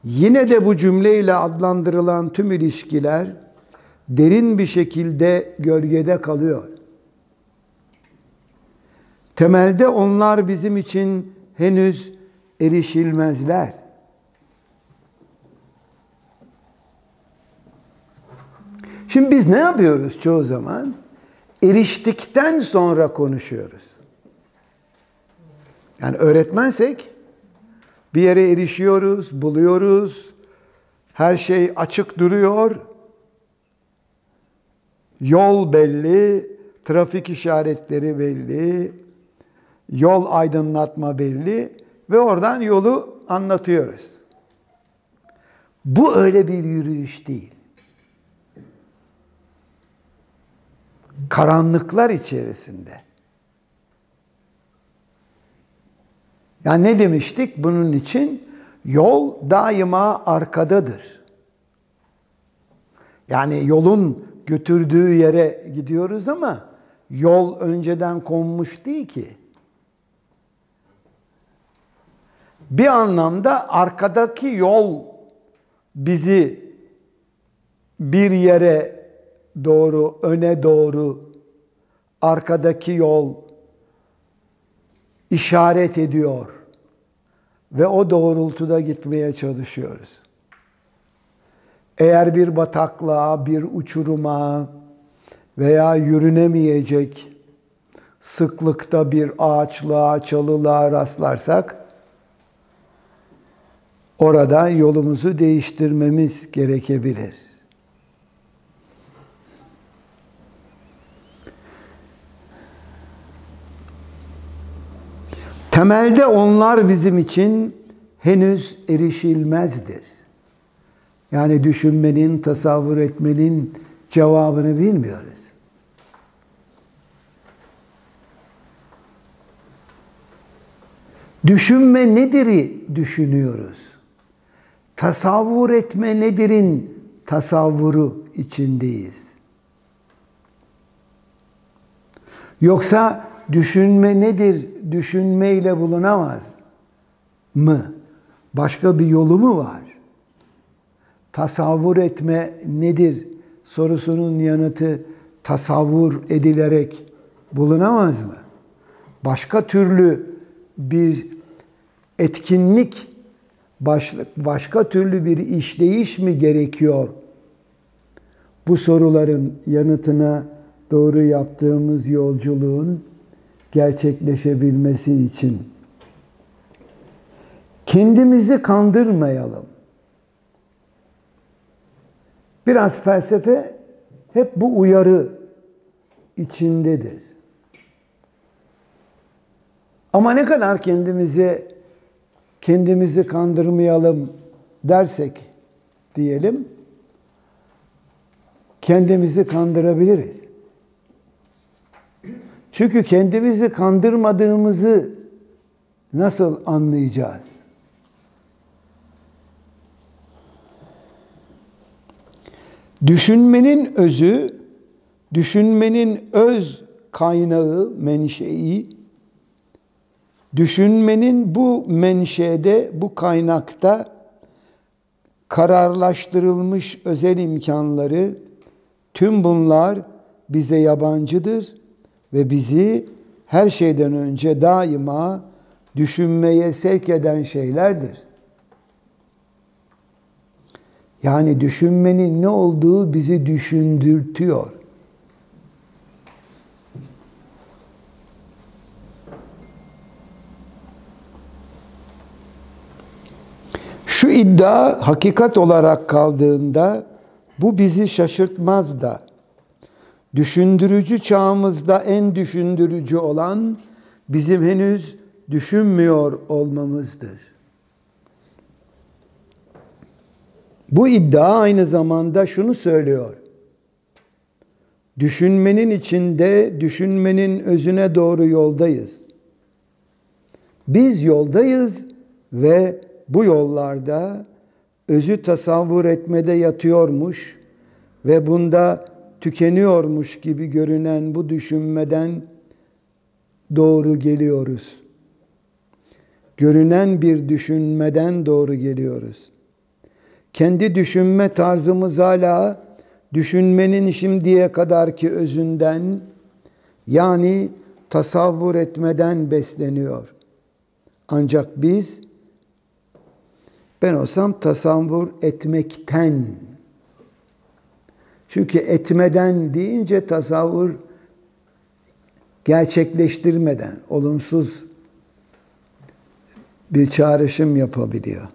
Yine de bu cümleyle adlandırılan tüm ilişkiler derin bir şekilde gölgede kalıyor. Temelde onlar bizim için henüz erişilmezler. Şimdi biz ne yapıyoruz çoğu zaman? Eriştikten sonra konuşuyoruz. Yani öğretmensek bir yere erişiyoruz, buluyoruz. Her şey açık duruyor. Yol belli, trafik işaretleri belli, yol aydınlatma belli ve oradan yolu anlatıyoruz. Bu öyle bir yürüyüş değil. Karanlıklar içerisinde. Yani ne demiştik bunun için? Yol daima arkadadır. Yani yolun götürdüğü yere gidiyoruz ama yol önceden konmuş değil ki. Bir anlamda arkadaki yol bizi bir yere doğru, öne doğru arkadaki yol işaret ediyor ve o doğrultuda gitmeye çalışıyoruz. Eğer bir bataklığa, bir uçuruma veya yürünemeyecek sıklıkta bir ağaçlığa, çalılığa rastlarsak orada yolumuzu değiştirmemiz gerekebilir. Temelde onlar bizim için henüz erişilmezdir. Yani düşünmenin, tasavvur etmenin cevabını bilmiyoruz. Düşünme nedir'i düşünüyoruz. Tasavvur etme nedirin tasavvuru içindeyiz. Yoksa düşünme nedir? Düşünmeyle bulunamaz mı? Başka bir yolu mu var? Tasavvur etme nedir? Sorusunun yanıtı tasavvur edilerek bulunamaz mı? Başka türlü bir etkinlik, başka türlü bir işleyiş mi gerekiyor? Bu soruların yanıtına doğru yaptığımız yolculuğun gerçekleşebilmesi için kendimizi kandırmayalım. Biraz felsefe hep bu uyarı içindedir. Ama ne kadar kendimizi kendimizi kandırmayalım dersek diyelim kendimizi kandırabiliriz. Çünkü kendimizi kandırmadığımızı nasıl anlayacağız? Düşünmenin özü, düşünmenin öz kaynağı, menşei, düşünmenin bu menşede, bu kaynakta kararlaştırılmış özel imkanları, tüm bunlar bize yabancıdır ve bizi her şeyden önce daima düşünmeye sevk eden şeylerdir. Yani düşünmenin ne olduğu bizi düşündürtüyor. Şu iddia hakikat olarak kaldığında bu bizi şaşırtmaz da düşündürücü çağımızda en düşündürücü olan bizim henüz düşünmüyor olmamızdır. Bu iddia aynı zamanda şunu söylüyor. Düşünmenin içinde, düşünmenin özüne doğru yoldayız. Biz yoldayız ve bu yollarda özü tasavvur etmede yatıyormuş ve bunda tükeniyormuş gibi görünen bu düşünmeden doğru geliyoruz. Görünen bir düşünmeden doğru geliyoruz. Kendi düşünme tarzımız hala düşünmenin şimdiye kadarki özünden yani tasavvur etmeden besleniyor. Ancak biz ben olsam tasavvur etmekten çünkü etmeden deyince tasavvur gerçekleştirmeden olumsuz bir çağrışım yapabiliyor.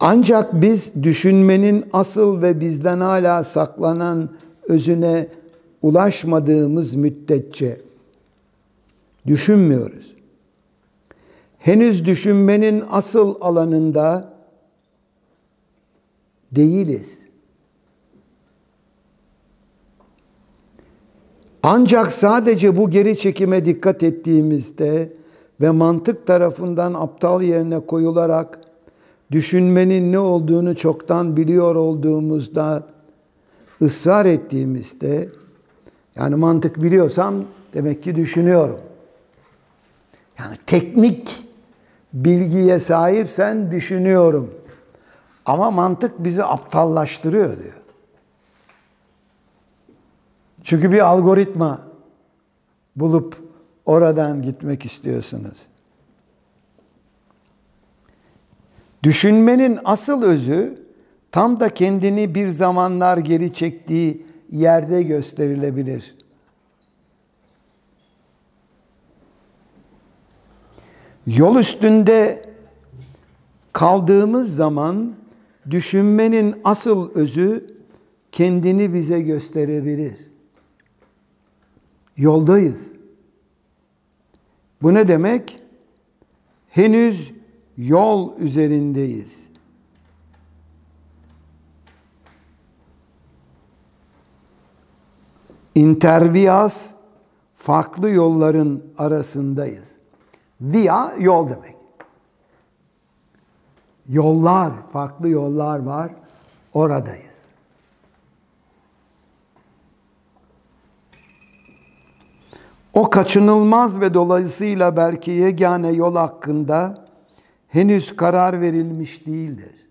Ancak biz düşünmenin asıl ve bizden hala saklanan özüne ulaşmadığımız müddetçe düşünmüyoruz. Henüz düşünmenin asıl alanında değiliz. Ancak sadece bu geri çekime dikkat ettiğimizde ve mantık tarafından aptal yerine koyularak düşünmenin ne olduğunu çoktan biliyor olduğumuzda ısrar ettiğimizde yani mantık biliyorsam demek ki düşünüyorum. Yani teknik bilgiye sahipsen düşünüyorum. Ama mantık bizi aptallaştırıyor diyor. Çünkü bir algoritma bulup oradan gitmek istiyorsunuz. Düşünmenin asıl özü tam da kendini bir zamanlar geri çektiği yerde gösterilebilir. Yol üstünde kaldığımız zaman düşünmenin asıl özü kendini bize gösterebilir. Yoldayız. Bu ne demek? Henüz yol üzerindeyiz. Intervias farklı yolların arasındayız. Via yol demek. Yollar, farklı yollar var. Oradayız. O kaçınılmaz ve dolayısıyla belki yegane yol hakkında henüz karar verilmiş değildir.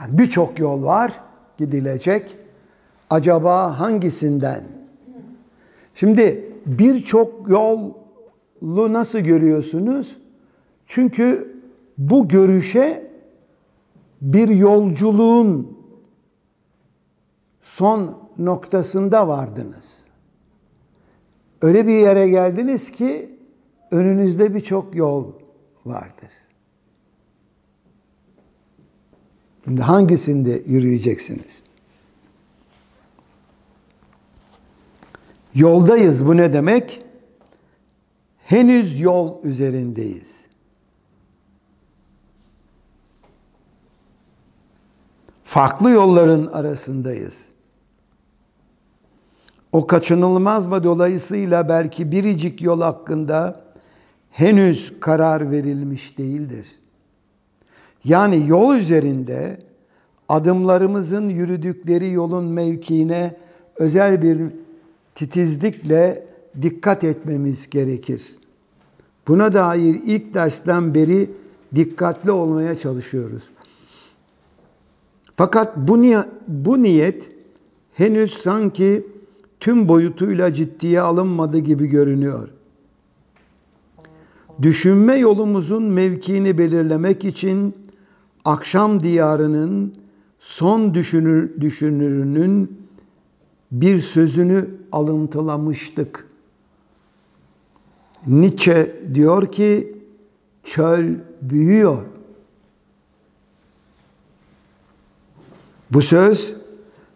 Yani Birçok yol var gidilecek. Acaba hangisinden? Şimdi birçok yolu nasıl görüyorsunuz? Çünkü bu görüşe bir yolculuğun son noktasında vardınız. Öyle bir yere geldiniz ki önünüzde birçok yol vardır. Şimdi hangisinde yürüyeceksiniz? Yoldayız bu ne demek? Henüz yol üzerindeyiz. Farklı yolların arasındayız. O kaçınılmaz mı dolayısıyla belki biricik yol hakkında henüz karar verilmiş değildir. Yani yol üzerinde adımlarımızın yürüdükleri yolun mevkiine özel bir titizlikle dikkat etmemiz gerekir. Buna dair ilk dersten beri dikkatli olmaya çalışıyoruz. Fakat bu, niyet, bu niyet henüz sanki tüm boyutuyla ciddiye alınmadı gibi görünüyor. Düşünme yolumuzun mevkiini belirlemek için akşam diyarının son düşünür, düşünürünün bir sözünü alıntılamıştık. Nietzsche diyor ki çöl büyüyor. Bu söz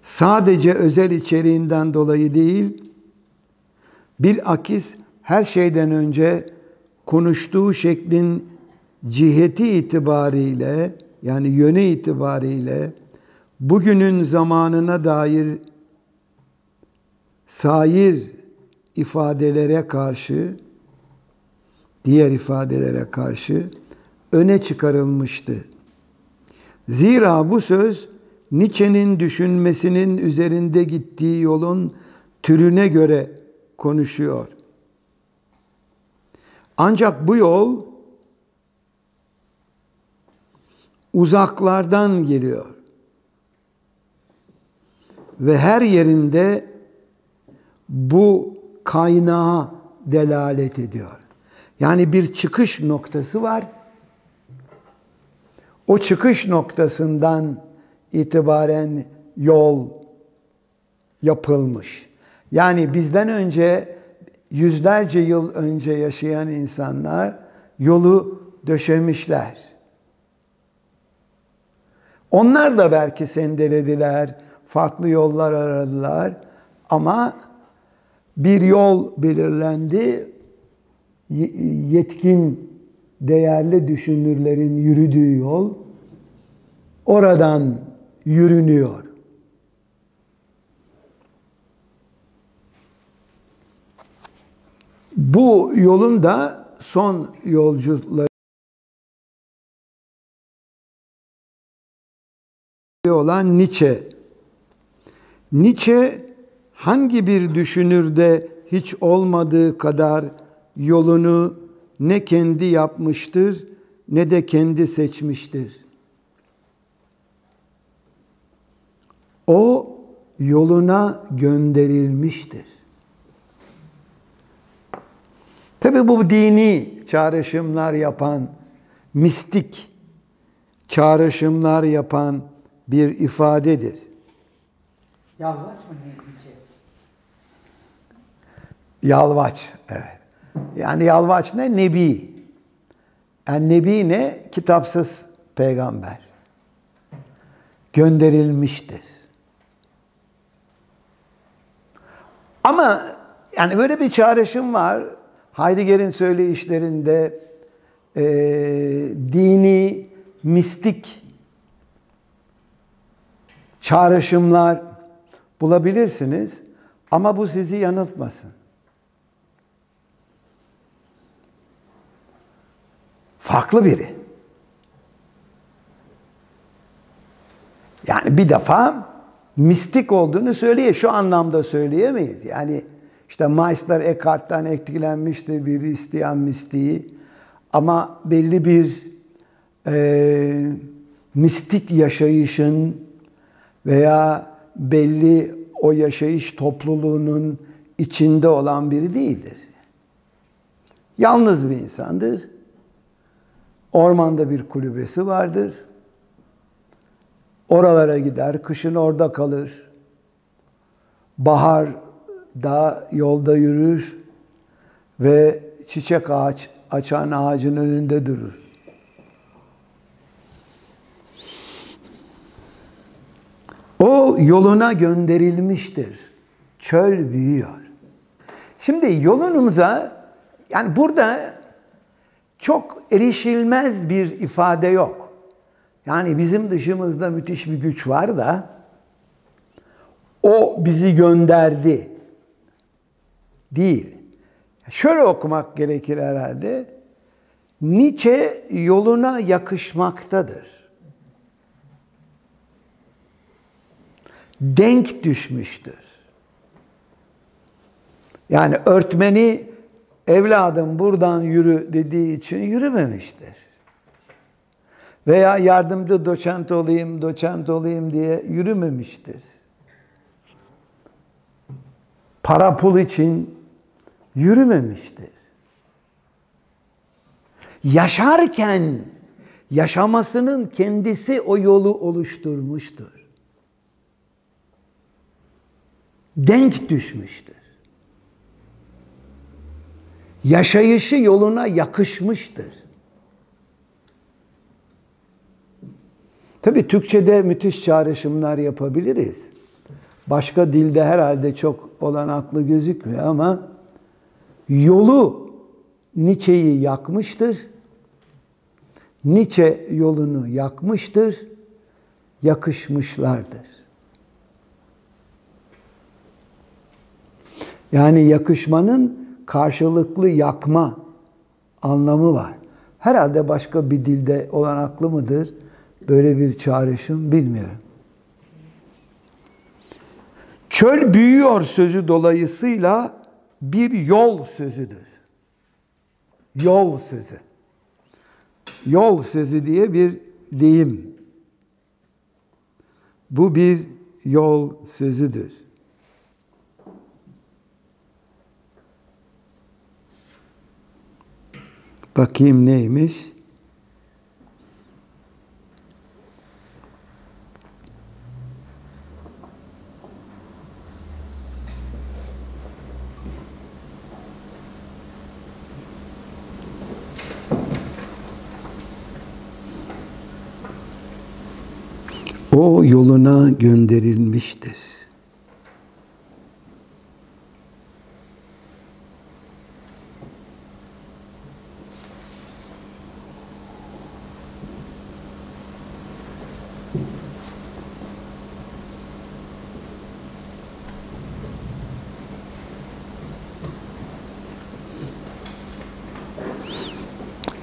sadece özel içeriğinden dolayı değil, bir akis her şeyden önce konuştuğu şeklin ciheti itibariyle yani yönü itibariyle bugünün zamanına dair sair ifadelere karşı diğer ifadelere karşı öne çıkarılmıştı. Zira bu söz Nietzsche'nin düşünmesinin üzerinde gittiği yolun türüne göre konuşuyor. Ancak bu yol uzaklardan geliyor. Ve her yerinde bu kaynağa delalet ediyor. Yani bir çıkış noktası var. O çıkış noktasından itibaren yol yapılmış. Yani bizden önce yüzlerce yıl önce yaşayan insanlar yolu döşemişler. Onlar da belki sendelediler, farklı yollar aradılar ama bir yol belirlendi. Yetkin, değerli düşünürlerin yürüdüğü yol oradan yürünüyor. Bu yolun da son yolcuları olan Nietzsche. Nietzsche hangi bir düşünürde hiç olmadığı kadar yolunu ne kendi yapmıştır ne de kendi seçmiştir. O yoluna gönderilmiştir. Tabi bu dini çağrışımlar yapan, mistik çağrışımlar yapan bir ifadedir. Yalvaç mı Nietzsche? Yalvaç, evet. Yani yalvaç ne? Nebi. Yani nebi ne? Kitapsız peygamber. Gönderilmiştir. Ama yani böyle bir çağrışım var. Heidegger'in söyleyişlerinde e, dini, mistik çağrışımlar bulabilirsiniz. Ama bu sizi yanıltmasın. Farklı biri. Yani bir defa mistik olduğunu söyleye şu anlamda söyleyemeyiz. Yani işte Meissner Eckhart'tan etkilenmişti bir isteyen mistiği ama belli bir e, mistik yaşayışın veya belli o yaşayış topluluğunun içinde olan biri değildir. Yalnız bir insandır. Ormanda bir kulübesi vardır. Oralara gider, kışın orada kalır. Bahar da yolda yürür ve çiçek ağaç açan ağacın önünde durur. O yoluna gönderilmiştir. Çöl büyüyor. Şimdi yolunumuza yani burada çok erişilmez bir ifade yok. Yani bizim dışımızda müthiş bir güç var da o bizi gönderdi değil. Şöyle okumak gerekir herhalde. Nietzsche yoluna yakışmaktadır. Denk düşmüştür. Yani örtmeni evladım buradan yürü dediği için yürümemiştir. Veya yardımcı doçent olayım, doçent olayım diye yürümemiştir. Para pul için yürümemiştir. Yaşarken yaşamasının kendisi o yolu oluşturmuştur. Denk düşmüştür. Yaşayışı yoluna yakışmıştır. Tabii Türkçe'de müthiş çağrışımlar yapabiliriz. Başka dilde herhalde çok olanaklı gözükmüyor ama yolu Nietzsche'yi yakmıştır. Nietzsche yolunu yakmıştır. Yakışmışlardır. Yani yakışmanın karşılıklı yakma anlamı var. Herhalde başka bir dilde olanaklı mıdır? Böyle bir çağrışım bilmiyorum. Çöl büyüyor sözü dolayısıyla bir yol sözüdür. Yol sözü. Yol sözü diye bir deyim. Bu bir yol sözüdür. Bakayım neymiş? O yoluna gönderilmiştir.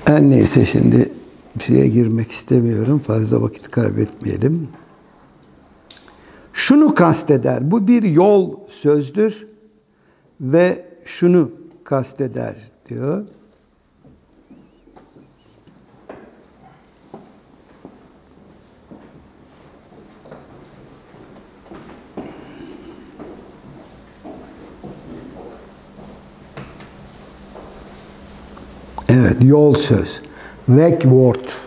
Her neyse şimdi şeye girmek istemiyorum. Fazla vakit kaybetmeyelim. Şunu kasteder. Bu bir yol sözdür ve şunu kasteder diyor. Evet, yol söz. Vekvort.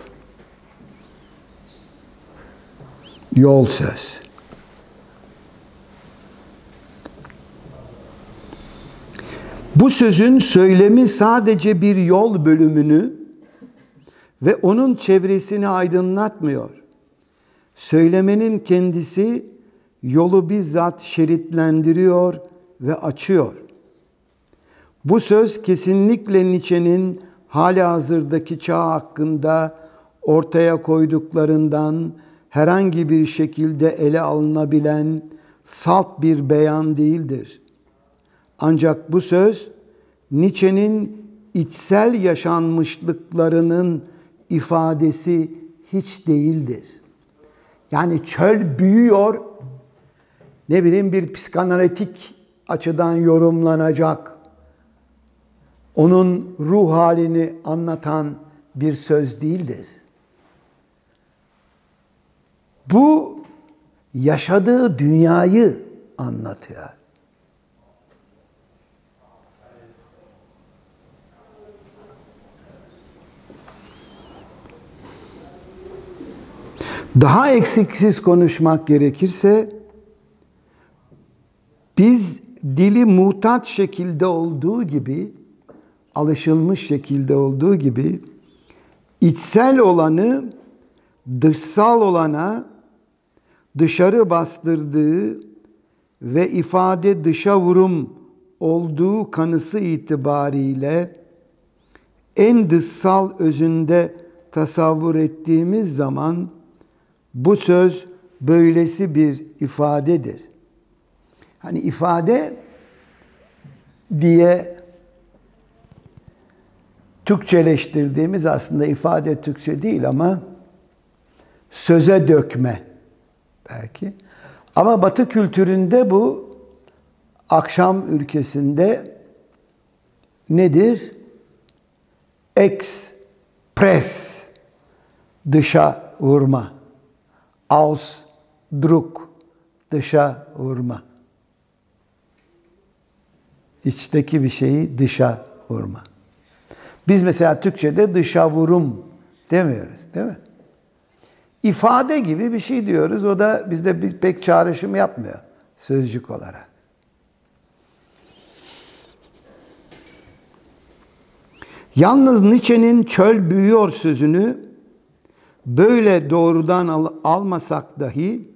Yol söz. Bu sözün söylemi sadece bir yol bölümünü ve onun çevresini aydınlatmıyor. Söylemenin kendisi yolu bizzat şeritlendiriyor ve açıyor. Bu söz kesinlikle Nietzsche'nin hala hazırdaki çağ hakkında ortaya koyduklarından herhangi bir şekilde ele alınabilen salt bir beyan değildir. Ancak bu söz Nietzsche'nin içsel yaşanmışlıklarının ifadesi hiç değildir. Yani çöl büyüyor, ne bileyim bir psikanalitik açıdan yorumlanacak, onun ruh halini anlatan bir söz değildir. Bu yaşadığı dünyayı anlatıyor. Daha eksiksiz konuşmak gerekirse biz dili mutat şekilde olduğu gibi alışılmış şekilde olduğu gibi içsel olanı dışsal olana dışarı bastırdığı ve ifade dışa vurum olduğu kanısı itibariyle en dışsal özünde tasavvur ettiğimiz zaman bu söz böylesi bir ifadedir. Hani ifade diye Türkçeleştirdiğimiz aslında ifade Türkçe değil ama söze dökme belki. Ama Batı kültüründe bu akşam ülkesinde nedir? Express dışa vurma. Ausdruck dışa vurma. İçteki bir şeyi dışa vurma. Biz mesela Türkçe'de dışa vurum Demiyoruz değil mi? İfade gibi bir şey diyoruz. O da bizde biz pek çağrışım yapmıyor sözcük olarak. Yalnız Nietzsche'nin çöl büyüyor sözünü böyle doğrudan al almasak dahi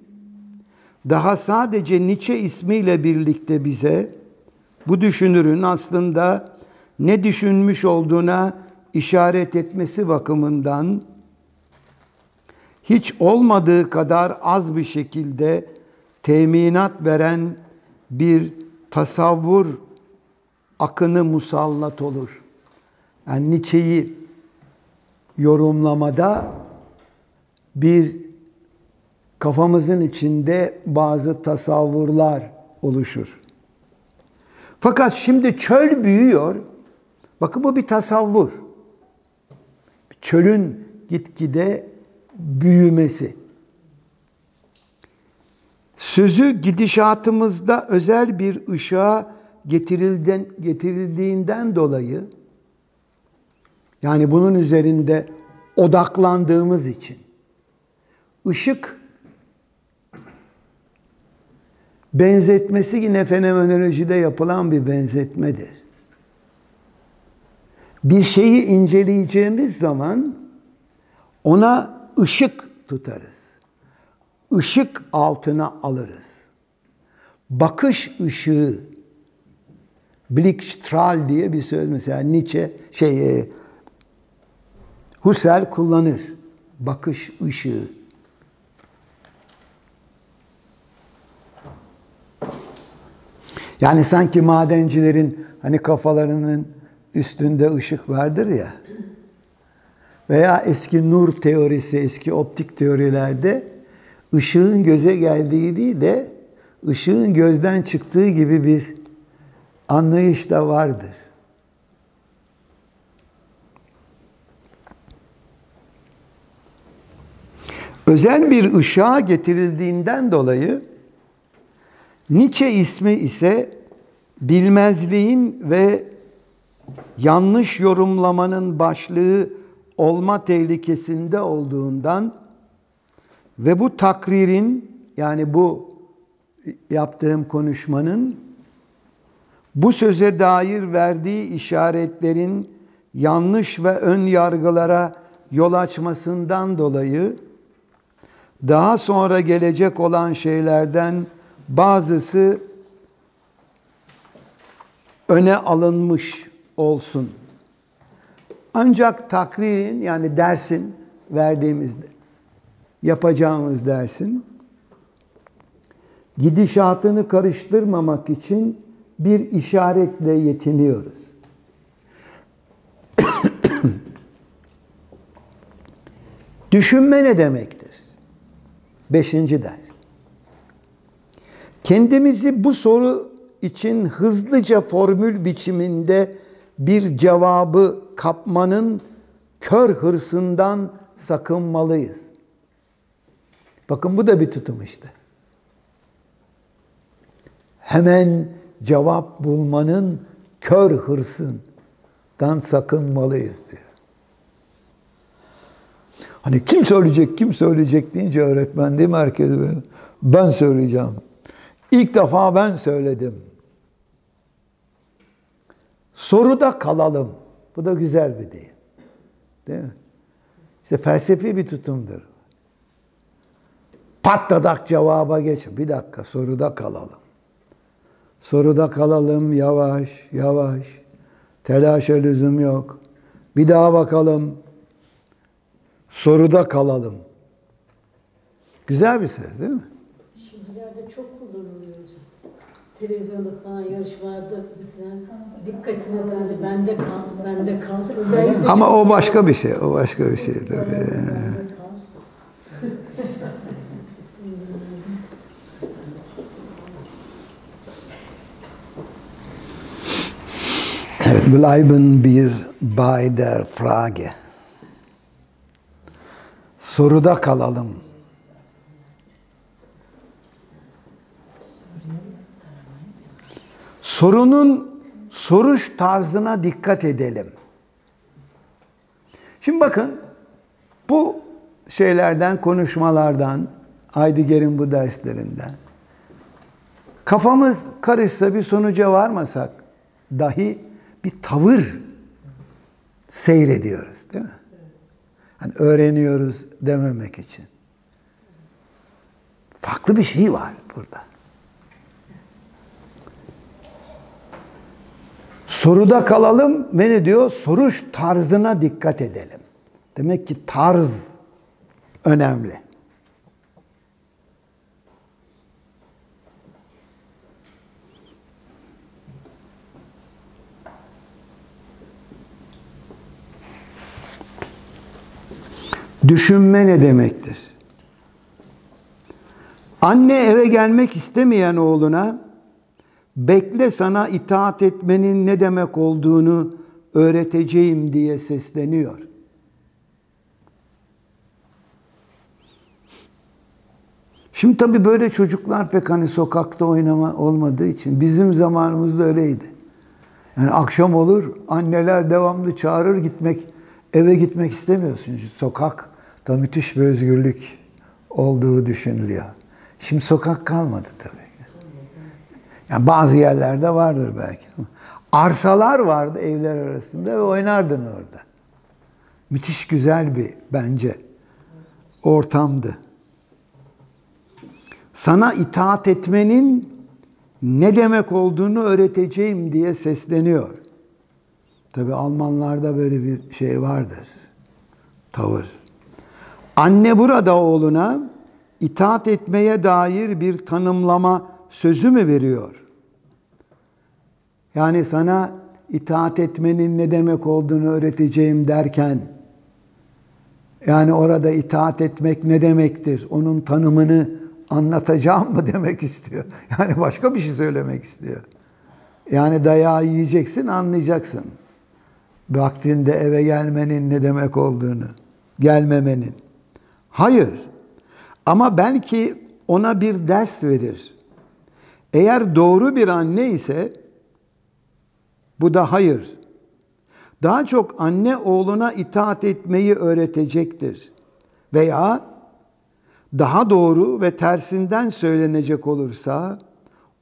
daha sadece Nietzsche ismiyle birlikte bize bu düşünürün aslında ne düşünmüş olduğuna işaret etmesi bakımından hiç olmadığı kadar az bir şekilde teminat veren bir tasavvur akını musallat olur. Yani Nietzsche'yi yorumlamada bir kafamızın içinde bazı tasavvurlar oluşur. Fakat şimdi çöl büyüyor. Bakın bu bir tasavvur. Çölün gitgide büyümesi. Sözü gidişatımızda özel bir ışığa getirilden, getirildiğinden dolayı yani bunun üzerinde odaklandığımız için ışık benzetmesi yine fenomenolojide yapılan bir benzetmedir. Bir şeyi inceleyeceğimiz zaman ona ışık tutarız. Işık altına alırız. Bakış ışığı Blickstrahl diye bir söz mesela Nietzsche şey e, Husserl kullanır. Bakış ışığı. Yani sanki madencilerin hani kafalarının üstünde ışık vardır ya. Veya eski nur teorisi, eski optik teorilerde ışığın göze geldiği değil de ışığın gözden çıktığı gibi bir anlayış da vardır. Özel bir ışığa getirildiğinden dolayı Nietzsche ismi ise bilmezliğin ve yanlış yorumlamanın başlığı olma tehlikesinde olduğundan ve bu takririn yani bu yaptığım konuşmanın bu söze dair verdiği işaretlerin yanlış ve ön yargılara yol açmasından dolayı daha sonra gelecek olan şeylerden bazısı öne alınmış olsun. Ancak takririn yani dersin verdiğimizde yapacağımız dersin gidişatını karıştırmamak için bir işaretle yetiniyoruz. <coughs> Düşünme ne demektir? Beşinci ders. Kendimizi bu soru için hızlıca formül biçiminde bir cevabı kapmanın kör hırsından sakınmalıyız. Bakın bu da bir tutum işte. Hemen cevap bulmanın kör hırsından sakınmalıyız diyor. Hani kim söyleyecek, kim söyleyecek deyince öğretmen değil mi herkes? Ben söyleyeceğim. İlk defa ben söyledim. Soruda kalalım. Bu da güzel bir deyim. Değil mi? İşte felsefi bir tutumdur. Patladak cevaba geç. Bir dakika soruda kalalım. Soruda kalalım yavaş yavaş. Telaşa lüzum yok. Bir daha bakalım. Soruda kalalım. Güzel bir söz değil mi? Televizyonda falan yarışmalarda mesela dikkatine döndü. Bende kal, bende kal. Özellikle Ama o başka bir şey. O başka bir şey tabii. Evet, bleiben bir bei der Frage. Soruda kalalım. Sorunun soruş tarzına dikkat edelim. Şimdi bakın, Bu şeylerden, konuşmalardan, Heidegger'in bu derslerinden kafamız karışsa bir sonuca varmasak dahi bir tavır seyrediyoruz değil mi? Hani öğreniyoruz dememek için. Farklı bir şey var burada. Soruda kalalım ve ne diyor? Soruş tarzına dikkat edelim. Demek ki tarz önemli. Düşünme ne demektir? Anne eve gelmek istemeyen oğluna bekle sana itaat etmenin ne demek olduğunu öğreteceğim diye sesleniyor. Şimdi tabii böyle çocuklar pek hani sokakta oynama olmadığı için bizim zamanımızda öyleydi. Yani akşam olur anneler devamlı çağırır gitmek eve gitmek istemiyorsun. Çünkü sokak da müthiş bir özgürlük olduğu düşünülüyor. Şimdi sokak kalmadı tabii. Yani bazı yerlerde vardır belki. Arsalar vardı evler arasında ve oynardın orada. Müthiş güzel bir bence ortamdı. Sana itaat etmenin ne demek olduğunu öğreteceğim diye sesleniyor. Tabi Almanlarda böyle bir şey vardır. Tavır. Anne burada oğluna itaat etmeye dair bir tanımlama sözü mü veriyor? Yani sana itaat etmenin ne demek olduğunu öğreteceğim derken yani orada itaat etmek ne demektir? Onun tanımını anlatacağım mı demek istiyor. <laughs> Yani başka bir şey söylemek istiyor. Yani dayağı yiyeceksin, anlayacaksın. Vaktinde eve gelmenin ne demek olduğunu, gelmemenin. Hayır. Ama belki ona bir ders verir. Eğer doğru bir anne ise bu da hayır. Daha çok anne oğluna itaat etmeyi öğretecektir. Veya daha doğru ve tersinden söylenecek olursa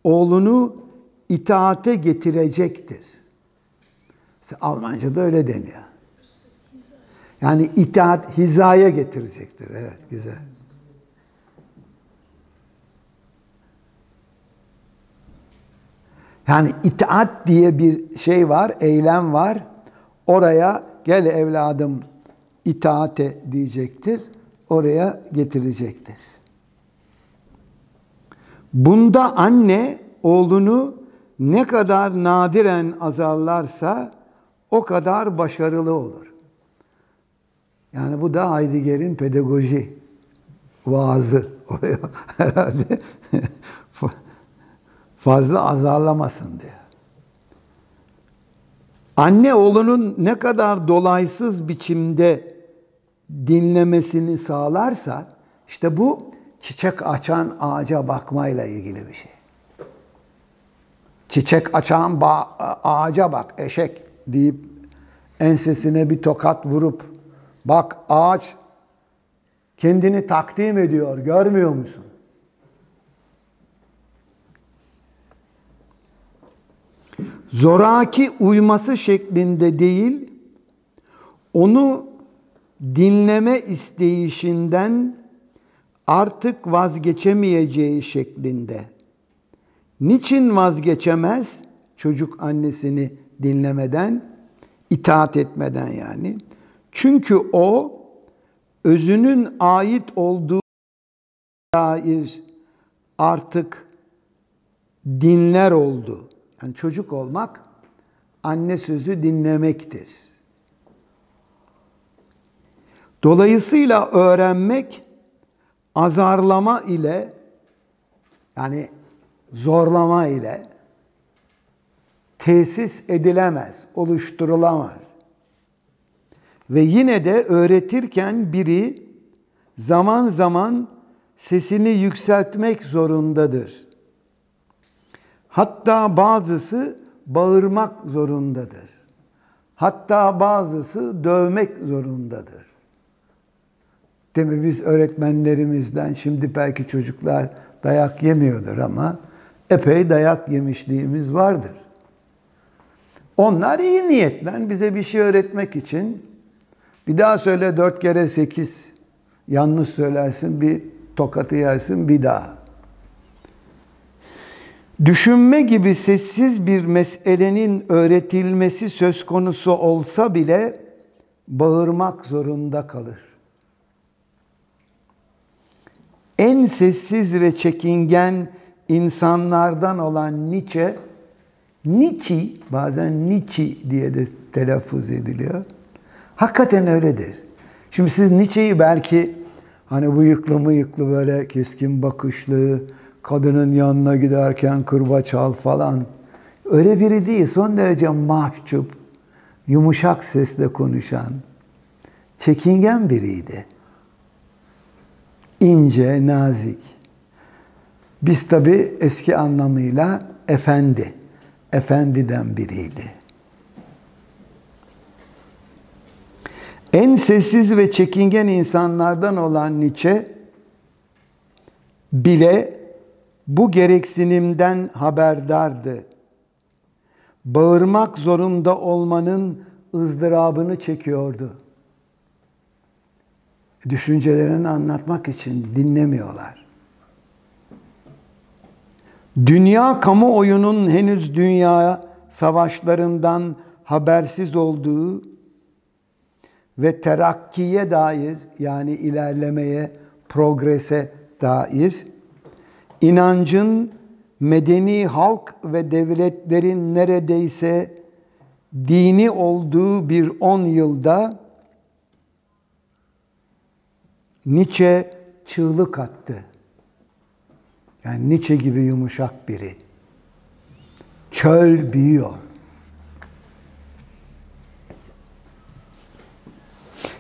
oğlunu itaate getirecektir. Almanca'da öyle deniyor. Yani itaat hizaya getirecektir. Evet, güzel. Yani itaat diye bir şey var, eylem var. Oraya gel evladım itaate diyecektir. Oraya getirecektir. Bunda anne oğlunu ne kadar nadiren azarlarsa o kadar başarılı olur. Yani bu da Heidegger'in pedagoji vaazı oluyor <laughs> herhalde. Fazla azarlamasın diye. Anne oğlunun ne kadar dolaysız biçimde dinlemesini sağlarsa işte bu çiçek açan ağaca bakmayla ilgili bir şey. Çiçek açan ağaca bak eşek deyip ensesine bir tokat vurup bak ağaç kendini takdim ediyor görmüyor musun? Zoraki uyması şeklinde değil, onu dinleme isteyişinden artık vazgeçemeyeceği şeklinde. Niçin vazgeçemez çocuk annesini dinlemeden, itaat etmeden yani? Çünkü o özünün ait olduğu dair artık dinler oldu. Yani çocuk olmak anne sözü dinlemektir. Dolayısıyla öğrenmek azarlama ile yani zorlama ile tesis edilemez, oluşturulamaz. Ve yine de öğretirken biri zaman zaman sesini yükseltmek zorundadır. Hatta bazısı bağırmak zorundadır. Hatta bazısı dövmek zorundadır. Değil mi? Biz öğretmenlerimizden şimdi belki çocuklar dayak yemiyordur ama epey dayak yemişliğimiz vardır. Onlar iyi niyetle bize bir şey öğretmek için bir daha söyle dört kere sekiz yanlış söylersin bir tokatı yersin bir daha. Düşünme gibi sessiz bir meselenin öğretilmesi söz konusu olsa bile bağırmak zorunda kalır. En sessiz ve çekingen insanlardan olan Nietzsche, Nietzsche bazen Nietzsche diye de telaffuz ediliyor. Hakikaten öyledir. Şimdi siz Nietzsche'yi belki hani bıyıklı mıyıklı böyle keskin bakışlı, kadının yanına giderken kırba çal falan. Öyle biri değil. Son derece mahcup, yumuşak sesle konuşan, çekingen biriydi. İnce, nazik. Biz tabi eski anlamıyla efendi, efendiden biriydi. En sessiz ve çekingen insanlardan olan Nietzsche bile bu gereksinimden haberdardı. Bağırmak zorunda olmanın ızdırabını çekiyordu. Düşüncelerini anlatmak için dinlemiyorlar. Dünya kamuoyunun henüz dünya savaşlarından habersiz olduğu ve terakkiye dair yani ilerlemeye, progrese dair inancın medeni halk ve devletlerin neredeyse dini olduğu bir on yılda Nietzsche çığlık attı. Yani Nietzsche gibi yumuşak biri. Çöl büyüyor.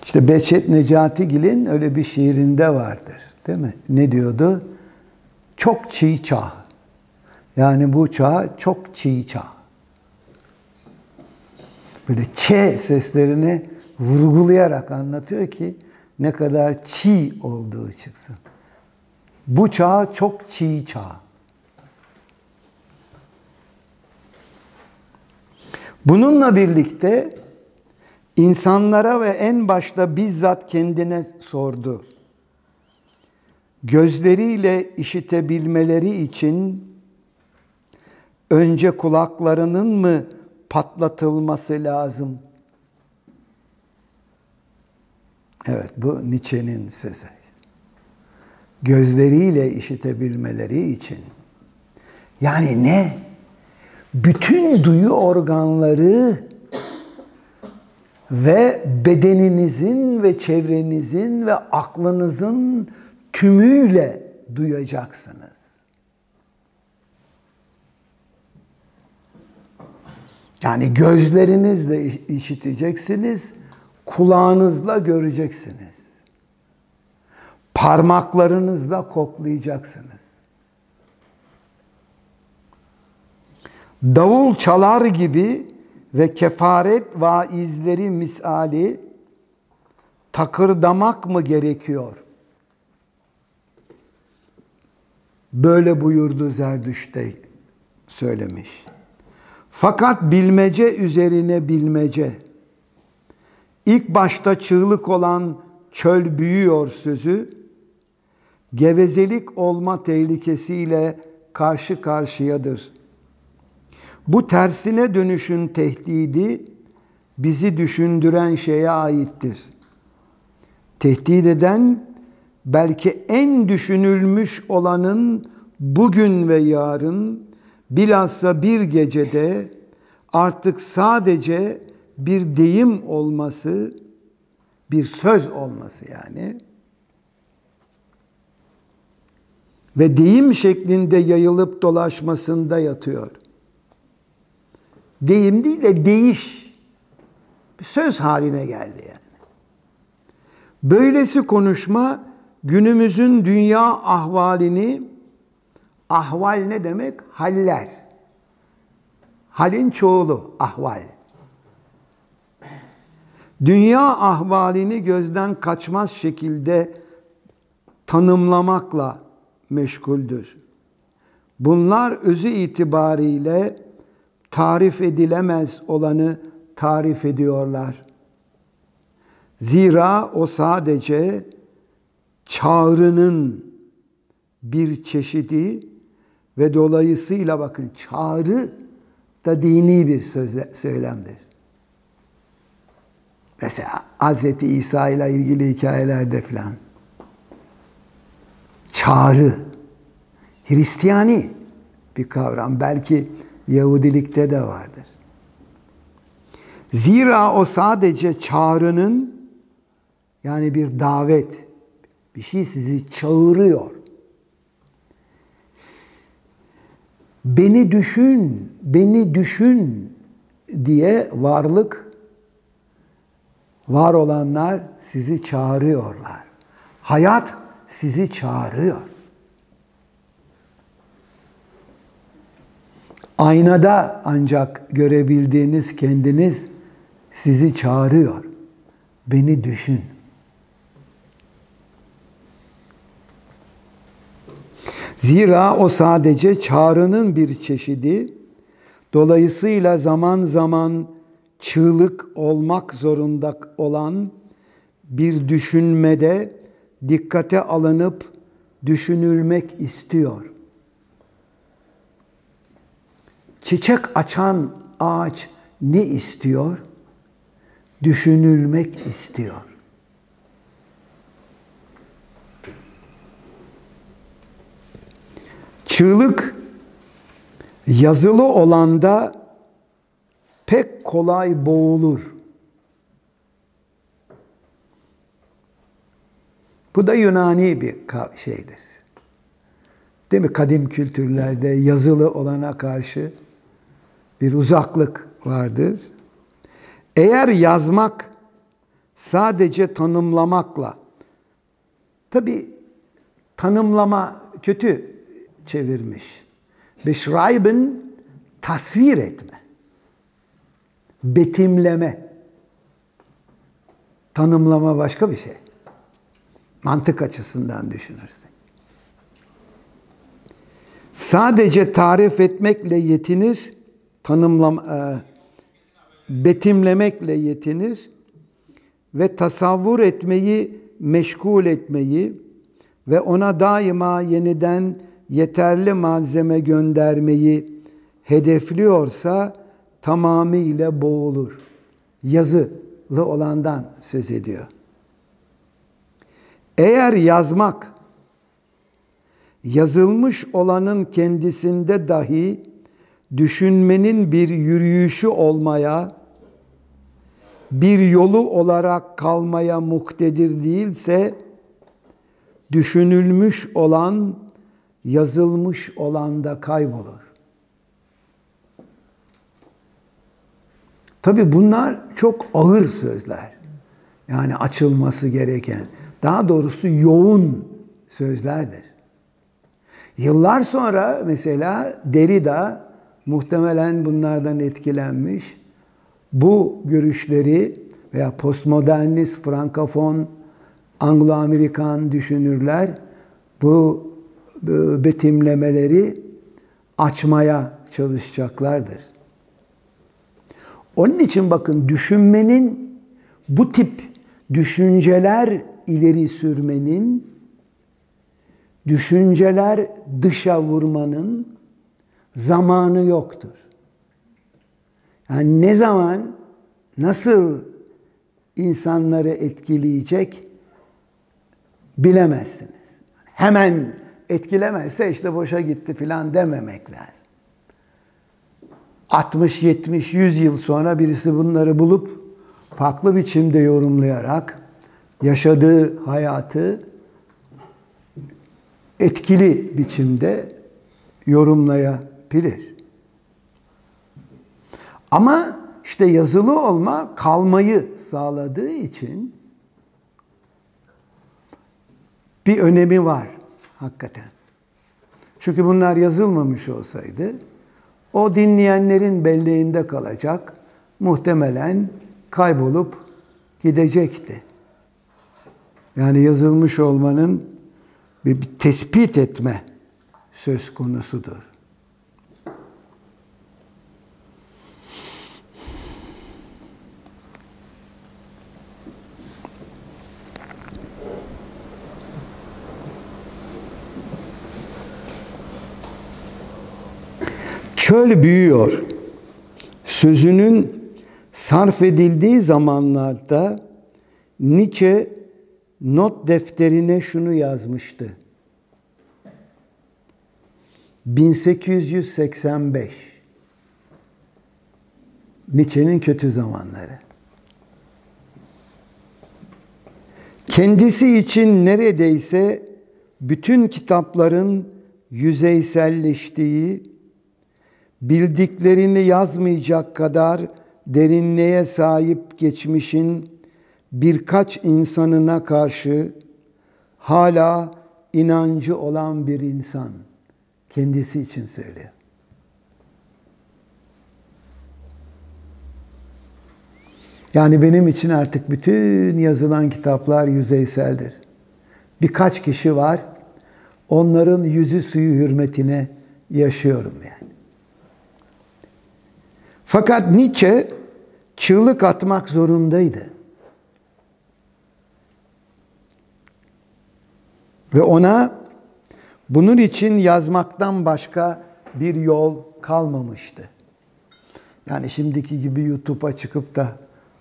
İşte Behçet Necatigil'in öyle bir şiirinde vardır. Değil mi? Ne diyordu? Çok çiğ çağ. Yani bu çağ çok çiğ çağ. Böyle ç seslerini vurgulayarak anlatıyor ki ne kadar çiğ olduğu çıksın. Bu çağ çok çiğ çağ. Bununla birlikte insanlara ve en başta bizzat kendine sordu. Gözleriyle işitebilmeleri için önce kulaklarının mı patlatılması lazım? Evet bu Nietzsche'nin sözü. Gözleriyle işitebilmeleri için. Yani ne? Bütün duyu organları ve bedeninizin ve çevrenizin ve aklınızın tümüyle duyacaksınız. Yani gözlerinizle işiteceksiniz, kulağınızla göreceksiniz. Parmaklarınızla koklayacaksınız. Davul çalar gibi ve kefaret vaizleri misali takırdamak mı gerekiyor? Böyle buyurdu Zerdüşt'te söylemiş. Fakat bilmece üzerine bilmece. İlk başta çığlık olan çöl büyüyor sözü, gevezelik olma tehlikesiyle karşı karşıyadır. Bu tersine dönüşün tehdidi bizi düşündüren şeye aittir. Tehdit eden belki en düşünülmüş olanın bugün ve yarın bilhassa bir gecede artık sadece bir deyim olması, bir söz olması yani ve deyim şeklinde yayılıp dolaşmasında yatıyor. Deyim değil de değiş bir söz haline geldi yani. Böylesi konuşma günümüzün dünya ahvalini ahval ne demek? Haller. Halin çoğulu ahval. Dünya ahvalini gözden kaçmaz şekilde tanımlamakla meşguldür. Bunlar özü itibariyle tarif edilemez olanı tarif ediyorlar. Zira o sadece çağrının bir çeşidi ve dolayısıyla bakın çağrı da dini bir söylemdir. Mesela Hz. İsa ile ilgili hikayelerde filan. Çağrı. Hristiyani bir kavram. Belki Yahudilikte de vardır. Zira o sadece çağrının yani bir davet, bir şey sizi çağırıyor. Beni düşün, beni düşün diye varlık, var olanlar sizi çağırıyorlar. Hayat sizi çağırıyor. Aynada ancak görebildiğiniz kendiniz sizi çağırıyor. Beni düşün. Zira o sadece çağrının bir çeşidi, dolayısıyla zaman zaman çığlık olmak zorunda olan bir düşünmede dikkate alınıp düşünülmek istiyor. Çiçek açan ağaç ne istiyor? Düşünülmek istiyor. Çığlık yazılı olanda pek kolay boğulur. Bu da Yunani bir şeydir. Değil mi? Kadim kültürlerde yazılı olana karşı bir uzaklık vardır. Eğer yazmak sadece tanımlamakla, tabi tanımlama kötü çevirmiş. Beschreiben tasvir etme. Betimleme. Tanımlama başka bir şey. Mantık açısından düşünürsek. Sadece tarif etmekle yetinir, tanımlama, e, betimlemekle yetinir ve tasavvur etmeyi, meşgul etmeyi ve ona daima yeniden yeterli malzeme göndermeyi hedefliyorsa tamamıyla boğulur. Yazılı olandan söz ediyor. Eğer yazmak yazılmış olanın kendisinde dahi düşünmenin bir yürüyüşü olmaya, bir yolu olarak kalmaya muktedir değilse, düşünülmüş olan, yazılmış olan da kaybolur. Tabi bunlar çok ağır sözler. Yani açılması gereken, daha doğrusu yoğun sözlerdir. Yıllar sonra mesela Derrida muhtemelen bunlardan etkilenmiş. Bu görüşleri veya postmodernist, frankofon, Anglo-Amerikan düşünürler bu betimlemeleri açmaya çalışacaklardır. Onun için bakın düşünmenin bu tip düşünceler ileri sürmenin, düşünceler dışa vurmanın zamanı yoktur. Yani ne zaman, nasıl insanları etkileyecek bilemezsiniz. Hemen etkilemezse işte boşa gitti filan dememek lazım. 60, 70, 100 yıl sonra birisi bunları bulup farklı biçimde yorumlayarak yaşadığı hayatı etkili biçimde yorumlayabilir. Ama işte yazılı olma kalmayı sağladığı için bir önemi var hakikaten. Çünkü bunlar yazılmamış olsaydı o dinleyenlerin belleğinde kalacak, muhtemelen kaybolup gidecekti. Yani yazılmış olmanın bir, bir tespit etme söz konusudur. Çöl büyüyor. Sözünün sarf edildiği zamanlarda Nietzsche not defterine şunu yazmıştı. 1885 Nietzsche'nin kötü zamanları. Kendisi için neredeyse bütün kitapların yüzeyselleştiği, bildiklerini yazmayacak kadar derinliğe sahip geçmişin birkaç insanına karşı hala inancı olan bir insan kendisi için söylüyor. Yani benim için artık bütün yazılan kitaplar yüzeyseldir. Birkaç kişi var. Onların yüzü suyu hürmetine yaşıyorum yani. Fakat Nietzsche çığlık atmak zorundaydı. Ve ona bunun için yazmaktan başka bir yol kalmamıştı. Yani şimdiki gibi YouTube'a çıkıp da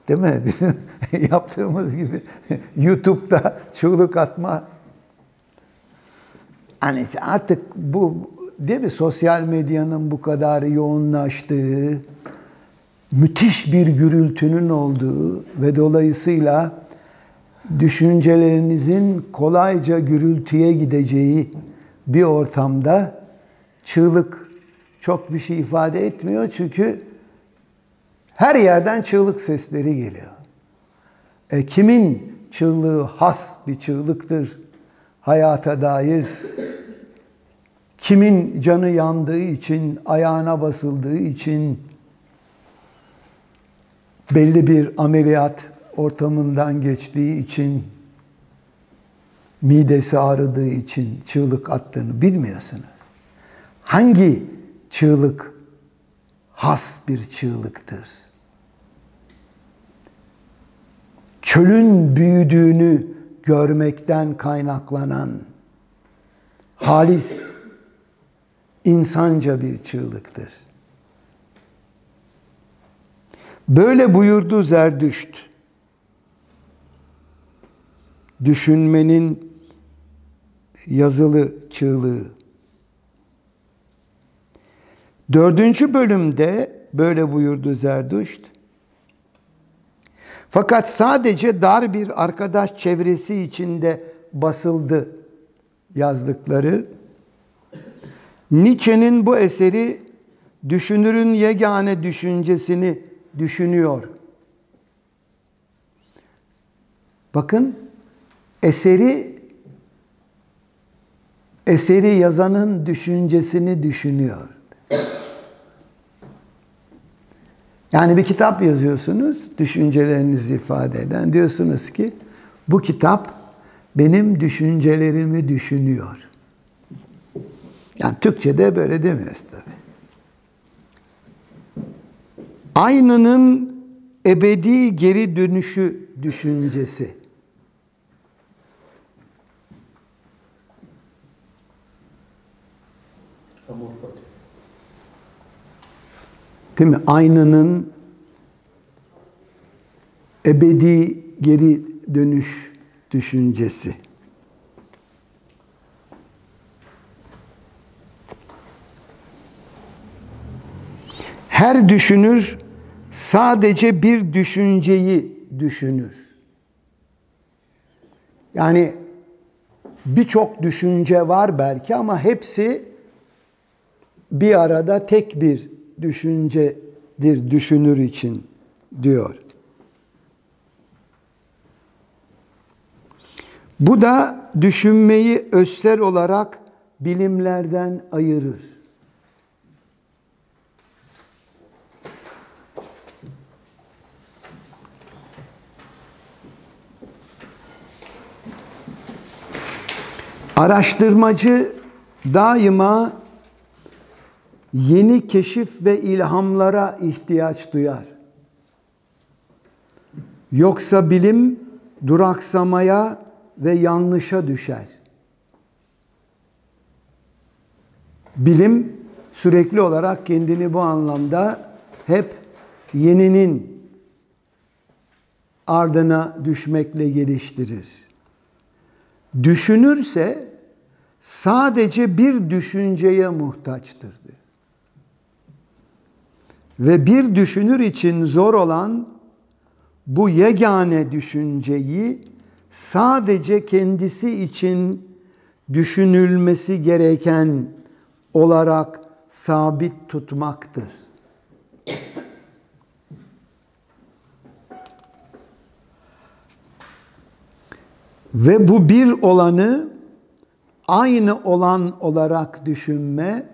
değil mi? <laughs> Bizim yaptığımız gibi <laughs> YouTube'da çığlık atma hani artık bu değil mi sosyal medyanın bu kadar yoğunlaştığı müthiş bir gürültünün olduğu ve dolayısıyla düşüncelerinizin kolayca gürültüye gideceği bir ortamda çığlık çok bir şey ifade etmiyor çünkü her yerden çığlık sesleri geliyor. E, kimin çığlığı has bir çığlıktır hayata dair? Kimin canı yandığı için, ayağına basıldığı için belli bir ameliyat ortamından geçtiği için midesi ağrıdığı için çığlık attığını bilmiyorsunuz. Hangi çığlık has bir çığlıktır? Çölün büyüdüğünü görmekten kaynaklanan halis insanca bir çığlıktır. Böyle buyurdu Zerdüşt. Düşünmenin yazılı çığlığı. Dördüncü bölümde böyle buyurdu Zerdüşt. Fakat sadece dar bir arkadaş çevresi içinde basıldı yazdıkları. Nietzsche'nin bu eseri düşünürün yegane düşüncesini düşünüyor. Bakın eseri eseri yazanın düşüncesini düşünüyor. Yani bir kitap yazıyorsunuz, düşüncelerinizi ifade eden. Diyorsunuz ki bu kitap benim düşüncelerimi düşünüyor. Yani Türkçe'de böyle demiyoruz tabii. Aynının ebedi geri dönüşü düşüncesi. Değil mi? Aynanın ebedi geri dönüş düşüncesi. Her düşünür sadece bir düşünceyi düşünür. Yani birçok düşünce var belki ama hepsi bir arada tek bir düşüncedir düşünür için diyor. Bu da düşünmeyi özsel olarak bilimlerden ayırır. Araştırmacı daima yeni keşif ve ilhamlara ihtiyaç duyar. Yoksa bilim duraksamaya ve yanlışa düşer. Bilim sürekli olarak kendini bu anlamda hep yeninin ardına düşmekle geliştirir. Düşünürse sadece bir düşünceye muhtaçtır. Ve bir düşünür için zor olan bu yegane düşünceyi sadece kendisi için düşünülmesi gereken olarak sabit tutmaktır. Ve bu bir olanı aynı olan olarak düşünme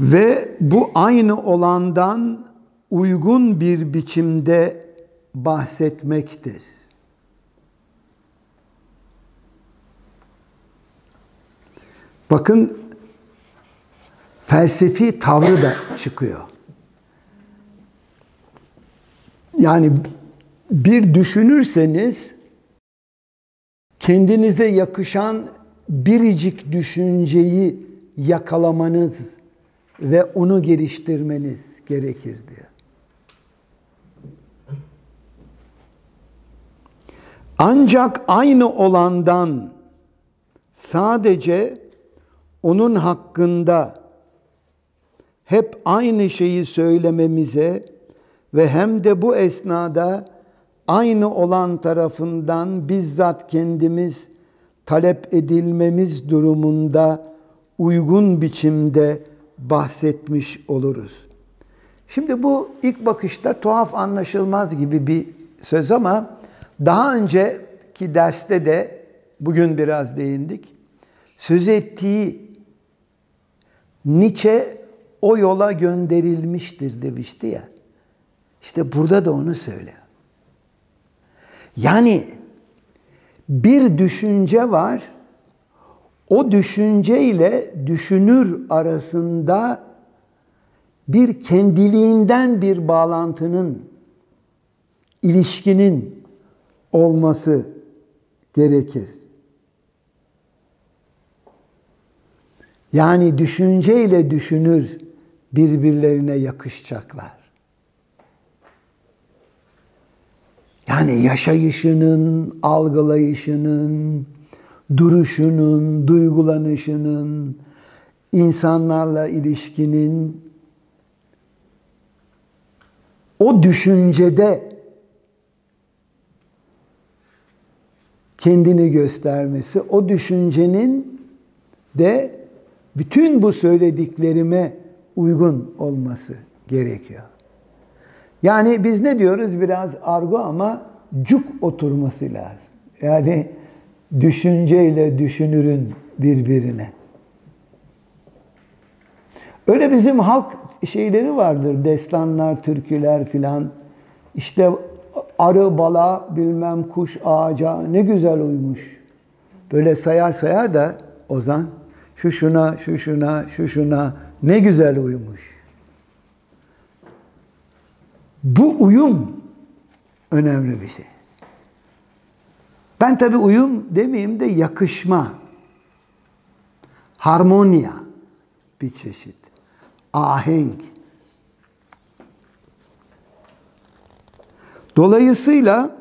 ve bu aynı olandan uygun bir biçimde bahsetmektir. Bakın felsefi tavrı da çıkıyor. Yani bir düşünürseniz kendinize yakışan biricik düşünceyi yakalamanız ve onu geliştirmeniz gerekir diyor. Ancak aynı olandan sadece onun hakkında hep aynı şeyi söylememize ve hem de bu esnada aynı olan tarafından bizzat kendimiz talep edilmemiz durumunda uygun biçimde bahsetmiş oluruz. Şimdi bu ilk bakışta tuhaf anlaşılmaz gibi bir söz ama daha önceki derste de bugün biraz değindik. Söz ettiği Nietzsche o yola gönderilmiştir demişti ya. İşte burada da onu söylüyor. Yani bir düşünce var. O düşünce ile düşünür arasında bir kendiliğinden bir bağlantının, ilişkinin olması gerekir. Yani düşünce ile düşünür birbirlerine yakışacaklar. Yani yaşayışının, algılayışının, duruşunun, duygulanışının, insanlarla ilişkinin o düşüncede kendini göstermesi, o düşüncenin de bütün bu söylediklerime uygun olması gerekiyor. Yani biz ne diyoruz biraz argo ama cuk oturması lazım. Yani düşünceyle düşünürün birbirine. Öyle bizim halk şeyleri vardır, destanlar, türküler filan. İşte arı bala bilmem kuş ağaca ne güzel uymuş. Böyle sayar sayar da Ozan şu şuna, şu şuna, şu şuna ne güzel uyumuş. Bu uyum önemli bir şey. Ben tabi uyum demeyeyim de yakışma, harmonia bir çeşit, ahenk. Dolayısıyla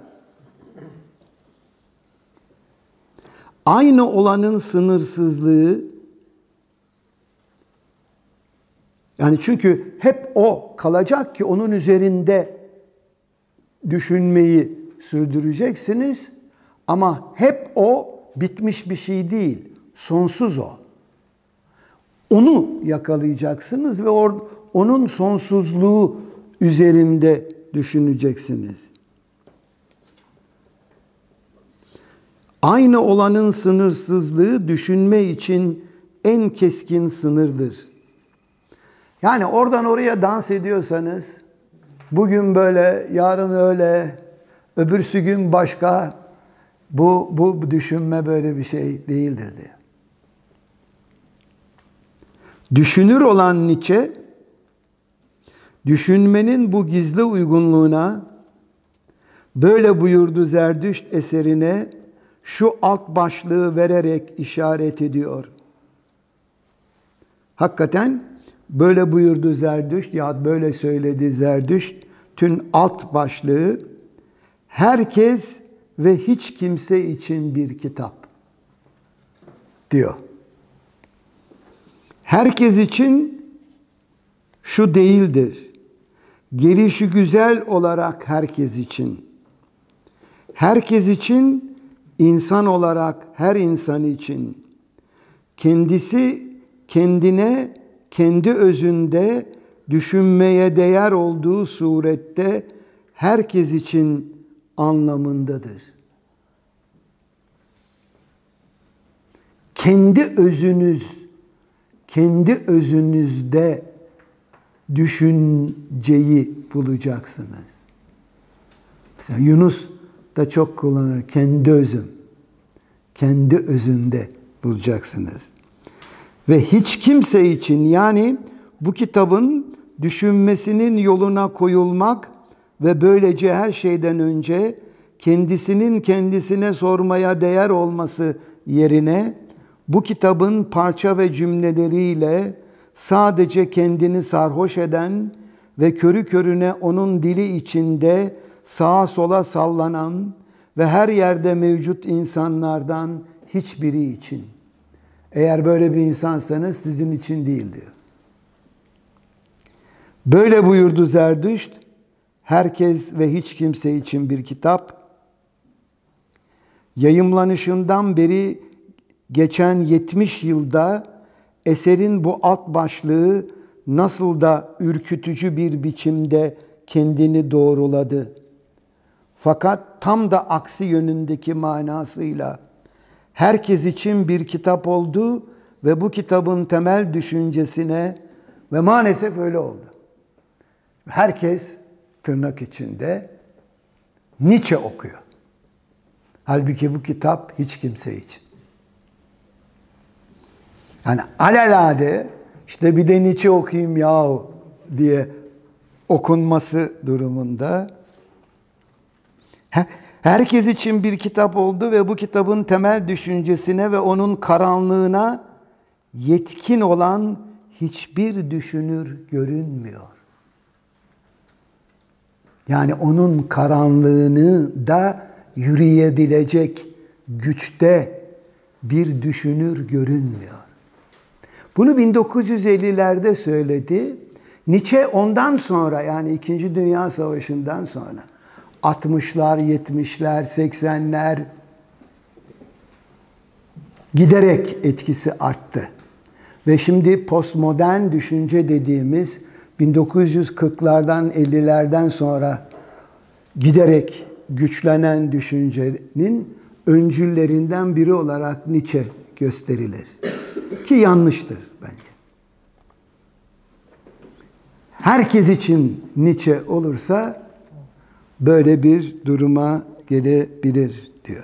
aynı olanın sınırsızlığı yani çünkü hep o kalacak ki onun üzerinde düşünmeyi sürdüreceksiniz. Ama hep o bitmiş bir şey değil. Sonsuz o. Onu yakalayacaksınız ve or, onun sonsuzluğu üzerinde düşüneceksiniz. Aynı olanın sınırsızlığı düşünme için en keskin sınırdır. Yani oradan oraya dans ediyorsanız bugün böyle, yarın öyle, öbürsü gün başka Bu, bu düşünme böyle bir şey değildir diyor. Düşünür olan Nietzsche, düşünmenin bu gizli uygunluğuna, böyle buyurdu Zerdüşt eserine şu alt başlığı vererek işaret ediyor. Hakikaten böyle buyurdu Zerdüşt ya böyle söyledi Zerdüşt tüm alt başlığı herkes ve hiç kimse için bir kitap diyor. Herkes için şu değildir. Gelişi güzel olarak herkes için. Herkes için insan olarak her insan için. Kendisi kendine kendi özünde düşünmeye değer olduğu surette herkes için anlamındadır. Kendi özünüz, kendi özünüzde düşünceyi bulacaksınız. Mesela Yunus da çok kullanır. Kendi özüm. Kendi özünde bulacaksınız. Ve hiç kimse için yani bu kitabın düşünmesinin yoluna koyulmak ve böylece her şeyden önce kendisinin kendisine sormaya değer olması yerine bu kitabın parça ve cümleleriyle sadece kendini sarhoş eden ve körü körüne onun dili içinde sağa sola sallanan ve her yerde mevcut insanlardan hiçbiri için. Eğer böyle bir insansanız sizin için değil diyor. Böyle buyurdu Zerdüşt, herkes ve hiç kimse için bir kitap. Yayımlanışından beri geçen 70 yılda eserin bu alt başlığı nasıl da ürkütücü bir biçimde kendini doğruladı. Fakat tam da aksi yönündeki manasıyla herkes için bir kitap oldu ve bu kitabın temel düşüncesine ve maalesef öyle oldu. Herkes tırnak içinde Nietzsche okuyor. Halbuki bu kitap hiç kimse için. Yani alelade işte bir de Nietzsche okuyayım yahu diye okunması durumunda herkes için bir kitap oldu ve bu kitabın temel düşüncesine ve onun karanlığına yetkin olan hiçbir düşünür görünmüyor. Yani onun karanlığını da yürüyebilecek güçte bir düşünür görünmüyor. Bunu 1950'lerde söyledi. Nietzsche ondan sonra yani 2. Dünya Savaşı'ndan sonra 60'lar, 70'ler, 80'ler giderek etkisi arttı. Ve şimdi postmodern düşünce dediğimiz 1940'lardan 50'lerden sonra giderek güçlenen düşüncenin öncüllerinden biri olarak Nietzsche gösterilir. Ki yanlıştır bence. Herkes için Nietzsche olursa böyle bir duruma gelebilir diyor.